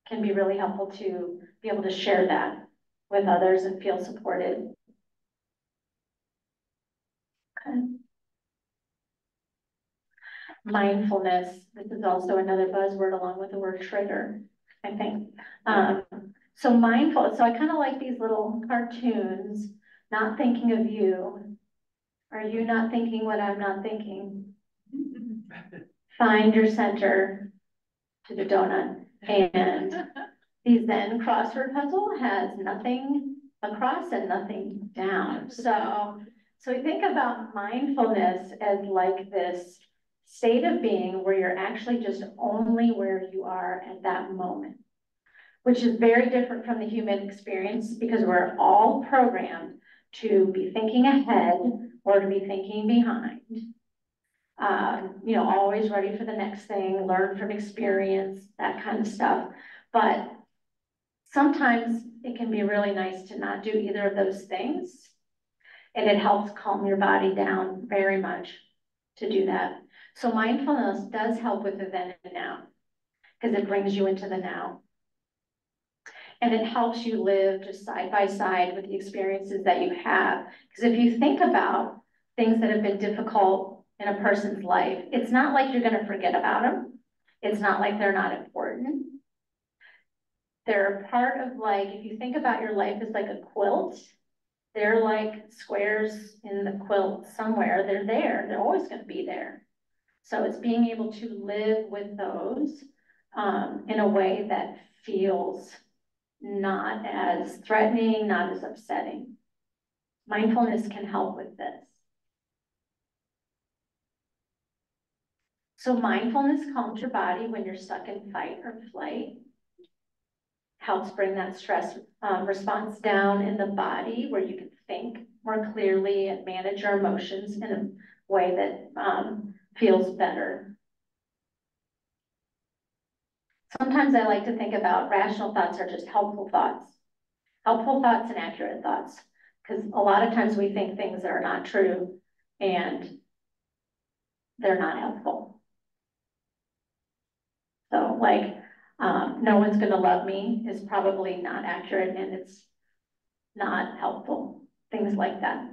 can be really helpful to be able to share that with others and feel supported. Okay. Mindfulness, this is also another buzzword along with the word trigger, I think. Um, so mindful, so I kind of like these little cartoons, not thinking of you. Are you not thinking what I'm not thinking? Find your center to the donut. And the Zen crossword puzzle has nothing across and nothing down. So, so we think about mindfulness as like this state of being where you're actually just only where you are at that moment, which is very different from the human experience because we're all programmed to be thinking ahead or to be thinking behind. Um, you know, always ready for the next thing, learn from experience, that kind of stuff. But sometimes it can be really nice to not do either of those things. And it helps calm your body down very much to do that. So mindfulness does help with the then and now because it brings you into the now. And it helps you live just side by side with the experiences that you have. Because if you think about things that have been difficult in a person's life, it's not like you're going to forget about them. It's not like they're not important. They're a part of like, if you think about your life as like a quilt, they're like squares in the quilt somewhere. They're there. They're always going to be there. So it's being able to live with those um, in a way that feels not as threatening, not as upsetting. Mindfulness can help with this. So mindfulness calms your body when you're stuck in fight or flight. Helps bring that stress um, response down in the body where you can think more clearly and manage your emotions in a way that um, feels better. Sometimes I like to think about rational thoughts are just helpful thoughts. Helpful thoughts and accurate thoughts. Because a lot of times we think things that are not true and they're not helpful. So like, um, no one's gonna love me is probably not accurate and it's not helpful, things like that.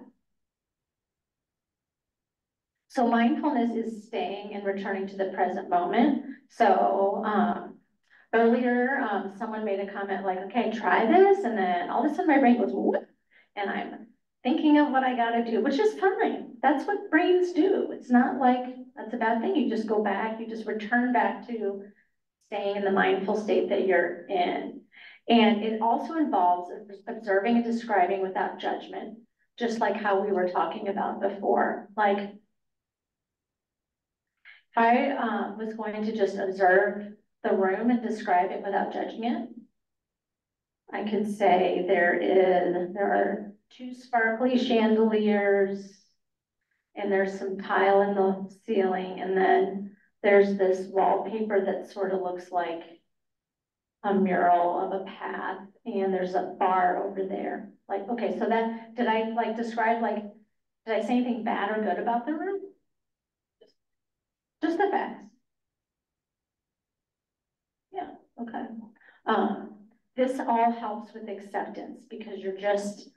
So mindfulness is staying and returning to the present moment. So, um, earlier, um, someone made a comment like, okay, try this. And then all of a sudden my brain goes, what? And I'm thinking of what I gotta do, which is fine. That's what brains do. It's not like that's a bad thing. You just go back, you just return back to staying in the mindful state that you're in. And it also involves observing and describing without judgment, just like how we were talking about before. Like if I, um, was going to just observe the room and describe it without judging it. I could say there is, there are two sparkly chandeliers. And there's some tile in the ceiling, and then there's this wallpaper that sort of looks like a mural of a path, and there's a bar over there. Like, okay, so that, did I like describe like, did I say anything bad or good about the room? Just the facts. Yeah, okay. Um, this all helps with acceptance because you're just,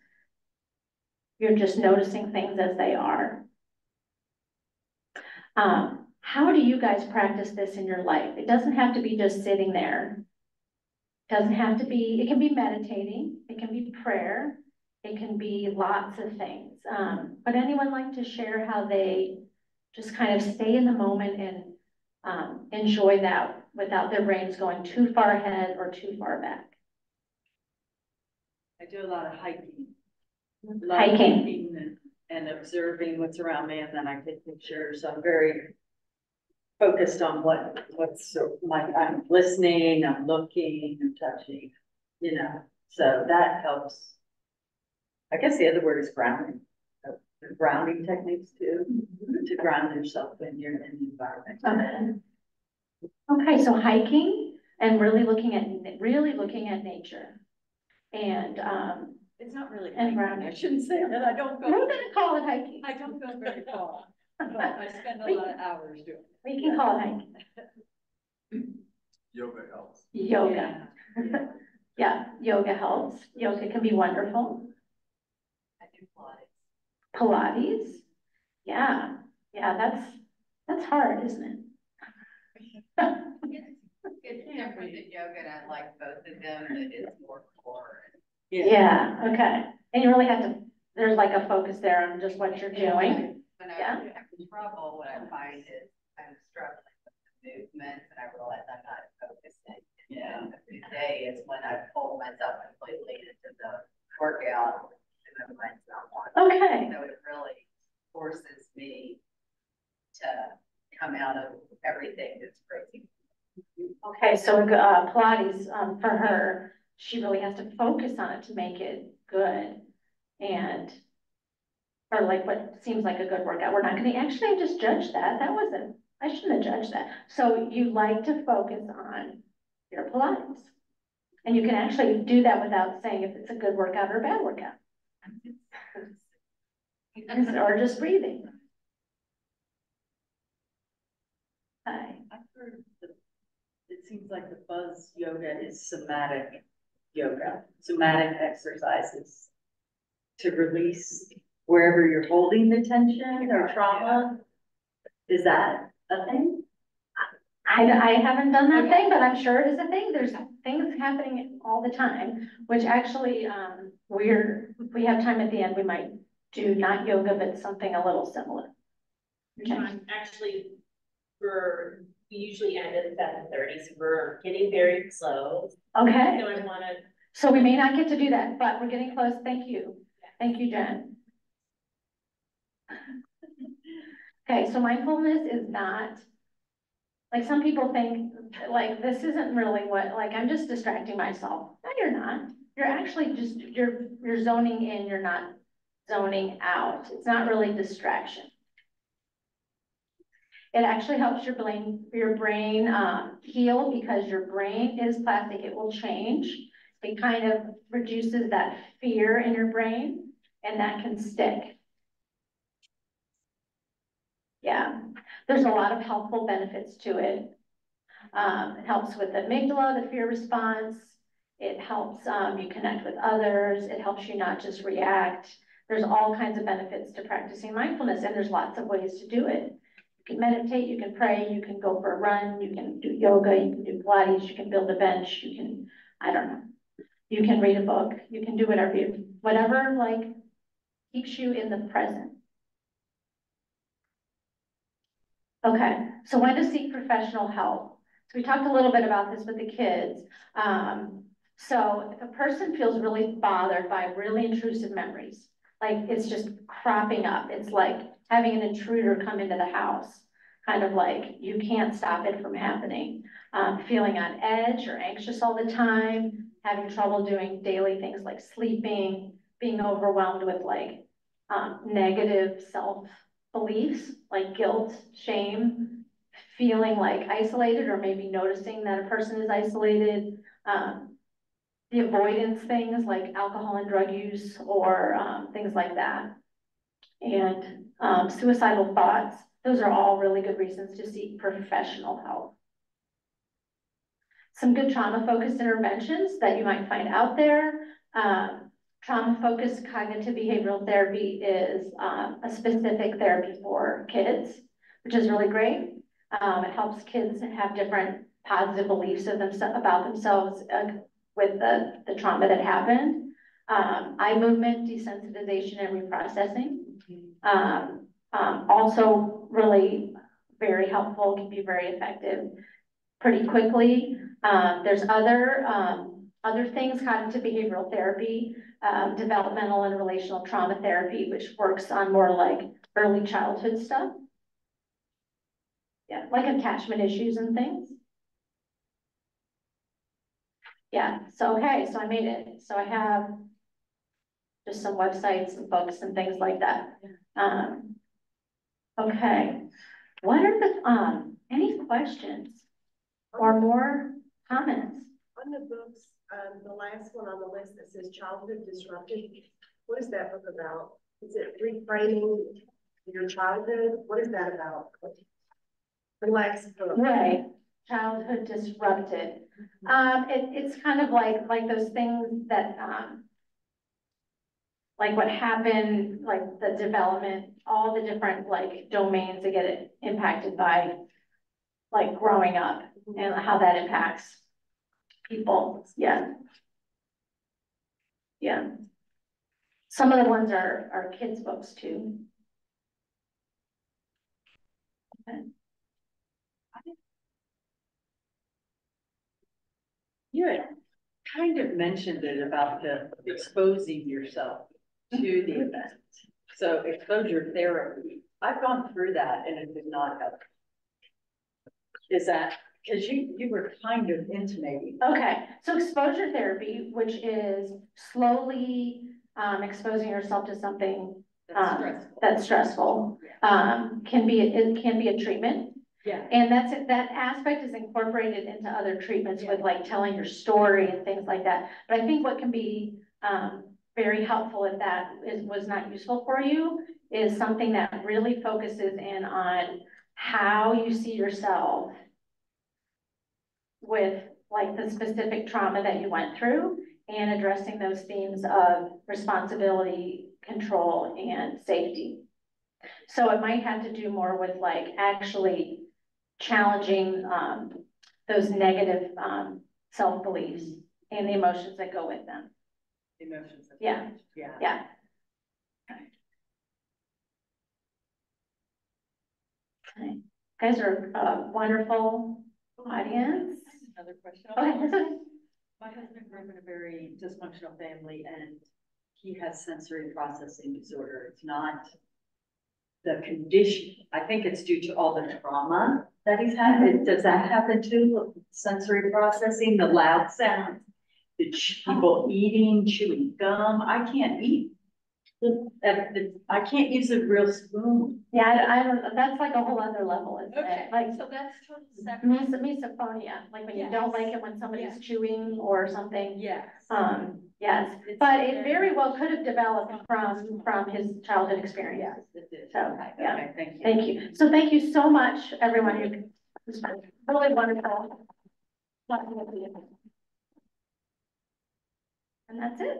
you're just noticing things as they are. Um, how do you guys practice this in your life? It doesn't have to be just sitting there. Doesn't have to be, it can be meditating, it can be prayer, it can be lots of things. Um, but anyone like to share how they just kind of stay in the moment and um, enjoy that without their brains going too far ahead or too far back? I do a lot of hiking. A lot of Hiking. and, and observing what's around me, and then I take pictures, I'm very focused on what, what's, my, I'm listening, I'm looking, I'm touching, you know, so that helps. I guess the other word is grounding, uh, grounding techniques too, to ground yourself when you're in the environment. Okay. Okay, so hiking and really looking at, really looking at nature. And, um, It's not really, And hiking, grounding. I shouldn't say that, I don't we're go, gonna call it hiking. I don't go very far, *laughs* but I spend a lot of hours doing. it. We can call it hiking. *clears throat* Yoga helps. Yoga. *laughs* Yeah, yoga helps. Yoga can be wonderful. I do Pilates. Pilates. Yeah, yeah, that's, that's hard, isn't it? It's different than yoga and I like both of them, but it's more core. Yeah, okay. And you really have to, there's like a focus there on just what you're doing. When I Yeah. have trouble, what I find is I'm struggling with the movements and I realize I'm not focusing. And every day is when I pull myself completely into the workout and my mind's not on. Okay, So it really forces me to come out of everything that's crazy. okay, so uh, Pilates, um, for her, she really has to focus on it to make it good. And, or like what seems like a good workout. We're not gonna actually just judge that. That wasn't, I shouldn't have judged that. So you like to focus on your Pilates. And you can actually do that without saying if it's a good workout or a bad workout. *laughs* Or just breathing. Hi. I've heard that it seems like the buzz yoga is somatic yoga, somatic exercises to release wherever you're holding the tension or trauma. Is that a thing? I, I haven't done that thing, but I'm sure it is a thing. There's things happening all the time, which actually, um, we're, if we have time at the end, we might do not yoga, but something a little similar. Um, actually, we're, we usually end at seven thirty, so we're getting very close. Okay, So I wanna, so we may not get to do that, but we're getting close. Thank you. Thank you, Jen. Okay, so mindfulness is not, like, some people think, like, this isn't really what, like, I'm just distracting myself. No, you're not. You're actually just, you're, you're zoning in, you're not zoning out. It's not really distraction. It actually helps your brain, your brain, um, heal because your brain is plastic. It will change. It kind of reduces that fear in your brain and that can stick. Yeah, there's a lot of helpful benefits to it. Um, it helps with the amygdala, the fear response. It helps, um, you connect with others. It helps you not just react. There's all kinds of benefits to practicing mindfulness and there's lots of ways to do it. Can meditate, you can pray, you can go for a run, you can do yoga, you can do Pilates, you can build a bench, you can, I don't know. You can read a book, you can do whatever you, whatever like keeps you in the present. Okay, so when to seek professional help. So we talked a little bit about this with the kids. Um, so if a person feels really bothered by really intrusive memories, like it's just cropping up, it's like having an intruder come into the house kind of like, you can't stop it from happening. Um, feeling on edge or anxious all the time, having trouble doing daily things like sleeping, being overwhelmed with like, um, negative self-beliefs, like guilt, shame, feeling like isolated or maybe noticing that a person is isolated, um, the avoidance things like alcohol and drug use or, um, things like that. And, um, suicidal thoughts, those are all really good reasons to seek professional help. Some good trauma-focused interventions that you might find out there. Um, trauma-focused cognitive behavioral therapy is, um, a specific therapy for kids, which is really great. Um, it helps kids have different positive beliefs of themselves, about themselves, uh, with the, the trauma that happened. Um, eye movement, desensitization and reprocessing. Um, um, also really very helpful, can be very effective pretty quickly. Um, there's other, um, other things, cognitive behavioral therapy, um, developmental and relational trauma therapy, which works on more like early childhood stuff. Yeah, like attachment issues and things. Yeah, so, okay, so I made it. So I have just some websites and books and things like that. Um, okay, what are the, um, any questions or more comments? On the books, um, the last one on the list that says childhood disrupted, what is that book about? Is it reframing your childhood? What is that about? The last book. Right, childhood disrupted. Um, it, it's kind of like, like those things that, um, like what happened, like the development, all the different like domains that get impacted by like growing up and how that impacts people, yeah. Yeah. Some of the ones are, are kids' books too. You had kind of mentioned it about the exposing yourself to the event. So exposure therapy, I've gone through that and it did not help. Is that, because you, you were kind of intimating. Okay, so exposure therapy, which is slowly um exposing yourself to something That's um, stressful. that's stressful, um, can be, it can be a treatment. Yeah. And that's, it, that aspect is incorporated into other treatments with like telling your story and things like that. But I think what can be um very helpful if that is, was not useful for you, is something that really focuses in on how you see yourself with like the specific trauma that you went through and addressing those themes of responsibility, control, and safety. So it might have to do more with like actually challenging um those negative um self-beliefs and the emotions that go with them. Emotions. Yeah. Yeah. Yeah. Okay. Guys are a wonderful audience. Another question. Okay. *laughs* My husband grew up in a very dysfunctional family and he has sensory processing disorder. It's not the condition. I think it's due to all the trauma that he's had. Does that happen too? Sensory processing, the loud sounds, the ch- people eating, chewing gum. I can't eat. That- that- I can't use a real spoon. Yeah, I, I don't, that's like a whole other level, isn't it? Like so that's totally mis- misophonia, like when you don't Yes. like it when somebody's chewing or something. Yes. Um, yes, but it very well could have developed from, from his childhood experience. Yes, it is. So, Okay, yeah. okay, thank you. Thank you. So thank you so much, everyone. It was really wonderful. talking with you. And that's it.